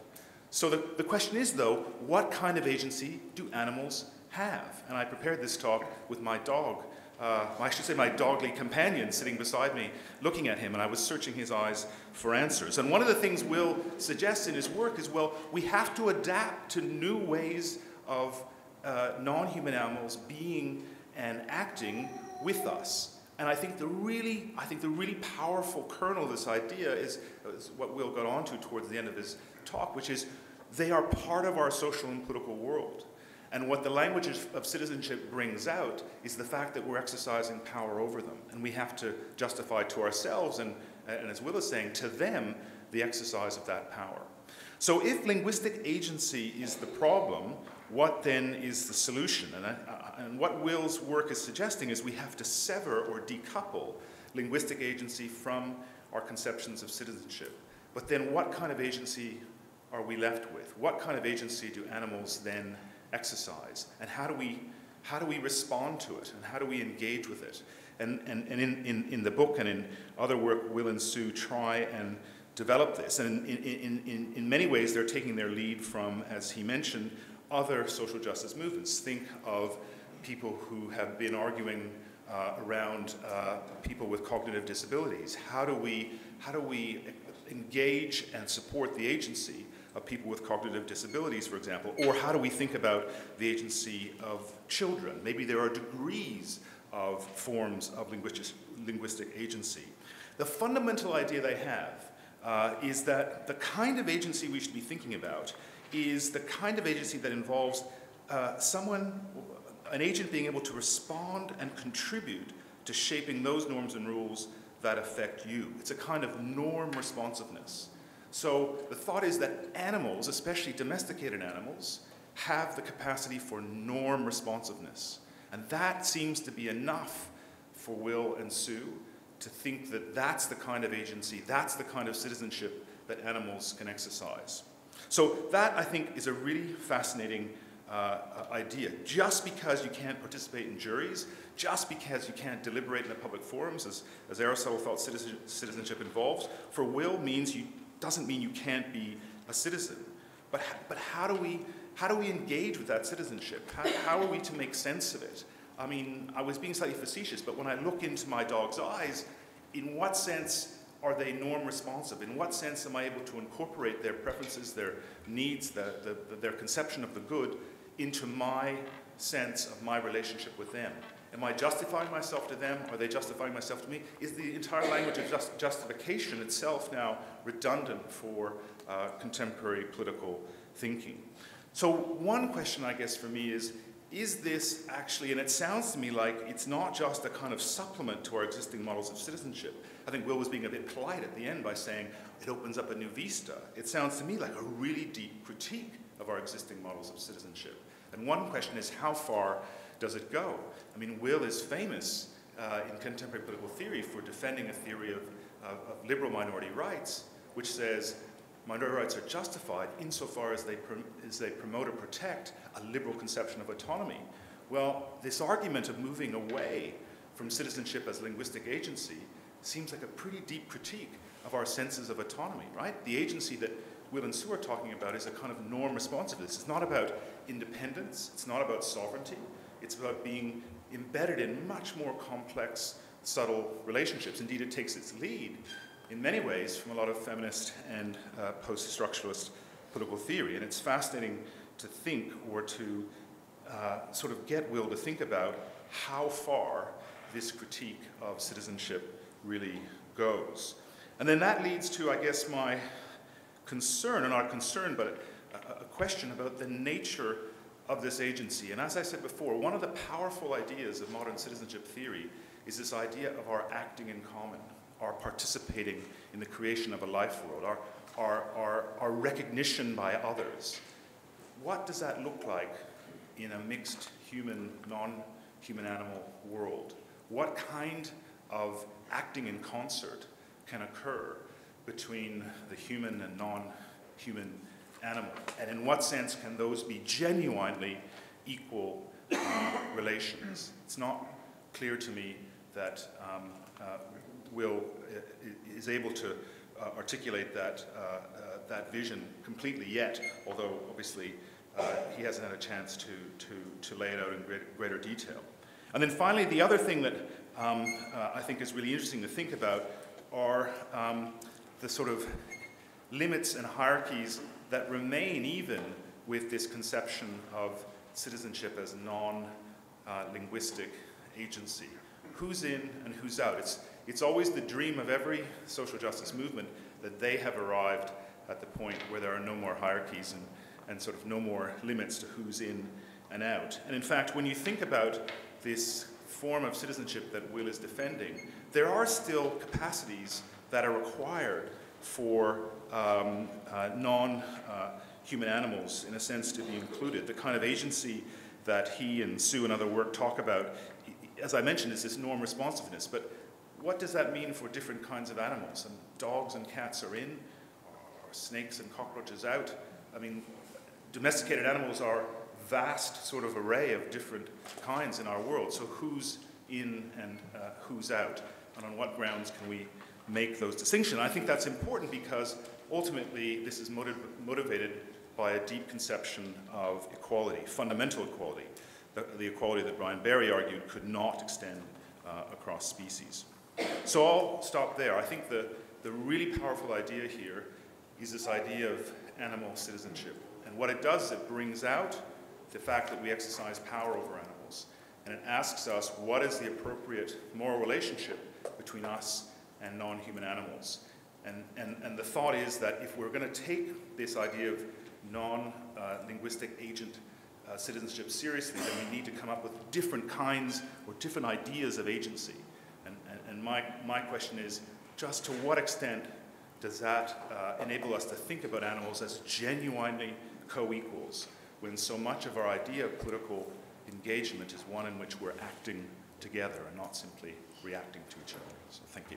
So the, the question is, though, what kind of agency do animals have? And I prepared this talk with my dog, uh, I should say my dogly companion sitting beside me, looking at him, and I was searching his eyes for answers. And one of the things Will suggests in his work is, well, we have to adapt to new ways of uh, non-human animals being and acting with us. And I think the really, I think the really powerful kernel of this idea is, is what Will got onto towards the end of his talk, which is they are part of our social and political world. And what the language of citizenship brings out is the fact that we're exercising power over them. And we have to justify to ourselves, and, and as Will is saying, to them, the exercise of that power. So if linguistic agency is the problem, what then is the solution? And, uh, and what Will's work is suggesting is we have to sever or decouple linguistic agency from our conceptions of citizenship. But then what kind of agency are we left with? What kind of agency do animals then exercise? And how do we, how do we respond to it? And how do we engage with it? And, and, and in, in, in the book and in other work, Will and Sue try and develop this. And in, in, in, in many ways, they're taking their lead from, as he mentioned, other social justice movements. Think of people who have been arguing uh, around uh, people with cognitive disabilities. How do we, how do we engage and support the agency of people with cognitive disabilities, for example? Or how do we think about the agency of children? Maybe there are degrees of forms of linguistic, linguistic agency. The fundamental idea they have uh, is that the kind of agency we should be thinking about is the kind of agency that involves uh, someone, an agent being able to respond and contribute to shaping those norms and rules that affect you. It's a kind of norm responsiveness. So the thought is that animals, especially domesticated animals, have the capacity for norm responsiveness. And that seems to be enough for Will and Sue to think that that's the kind of agency, that's the kind of citizenship that animals can exercise. So that, I think, is a really fascinating uh, idea. Just because you can't participate in juries, just because you can't deliberate in the public forums, as, as Aristotle thought citizen, citizenship involves, for Will means you doesn't mean you can't be a citizen. But, but how, do we, how do we engage with that citizenship? How, how are we to make sense of it? I mean, I was being slightly facetious, but when I look into my dog's eyes, in what sense are they norm responsive? In what sense am I able to incorporate their preferences, their needs, the, the, their conception of the good into my sense of my relationship with them? Am I justifying myself to them? Are they justifying myself to me? Is the entire language of just justification itself now redundant for uh, contemporary political thinking? So one question, I guess, for me is, is this actually, and it sounds to me like it's not just a kind of supplement to our existing models of citizenship. I think Will was being a bit polite at the end by saying it opens up a new vista. It sounds to me like a really deep critique of our existing models of citizenship. And one question is how far does it go? I mean, Will is famous uh, in contemporary political theory for defending a theory of, of liberal minority rights, which says minority rights are justified insofar as they, as they promote or protect a liberal conception of autonomy. Well, this argument of moving away from citizenship as linguistic agency seems like a pretty deep critique of our senses of autonomy, right? The agency that Will and Sue are talking about is a kind of norm responsiveness. It's not about independence, it's not about sovereignty, it's about being embedded in much more complex, subtle relationships. Indeed, it takes its lead in many ways from a lot of feminist and uh, post-structuralist political theory. And it's fascinating to think or to uh, sort of get Will to think about how far this critique of citizenship really goes. And then that leads to, I guess, my concern, or not concern, but a, a question about the nature of this agency. And as I said before, one of the powerful ideas of modern citizenship theory is this idea of our acting in common, our participating in the creation of a life world, our, our, our, our recognition by others. What does that look like in a mixed human, non-human animal world? What kind of acting in concert can occur between the human and non-human animal? And in what sense can those be genuinely equal uh, relations? It's not clear to me that um, uh, Will uh, is able to uh, articulate that, that vision completely yet, although obviously he hasn't had a chance to, to, to lay it out in great, greater detail. And then finally, the other thing that um, I think is really interesting to think about are um, the sort of limits and hierarchies that remain even with this conception of citizenship as non-linguistic agency. Who's in and who's out? It's, it's always the dream of every social justice movement that they have arrived at the point where there are no more hierarchies and, and sort of no more limits to who's in and out. And in fact, when you think about this form of citizenship that Will is defending, there are still capacities that are required for um, uh, non-human uh, animals, in a sense, to be included. The kind of agency that he and Sue and other work talk about, as I mentioned, is this norm responsiveness. But what does that mean for different kinds of animals? And dogs and cats are in, or snakes and cockroaches out. I mean, domesticated animals are vast sort of array of different kinds in our world. So who's in and uh, who's out? And on what grounds can we make those distinctions. I think that's important because ultimately this is motiv motivated by a deep conception of equality, fundamental equality, the, the equality that Brian Barry argued could not extend uh, across species. So I'll stop there. I think the, the really powerful idea here is this idea of animal citizenship. And what it does is it brings out the fact that we exercise power over animals. And it asks us what is the appropriate moral relationship between us and non-human animals. And, and, and the thought is that if we're going to take this idea of non-linguistic agent uh, citizenship seriously, then we need to come up with different kinds or different ideas of agency. And, and, and my, my question is, just to what extent does that uh, enable us to think about animals as genuinely co-equals, when so much of our idea of political engagement is one in which we're acting together and not simply reacting to each other. So thank you.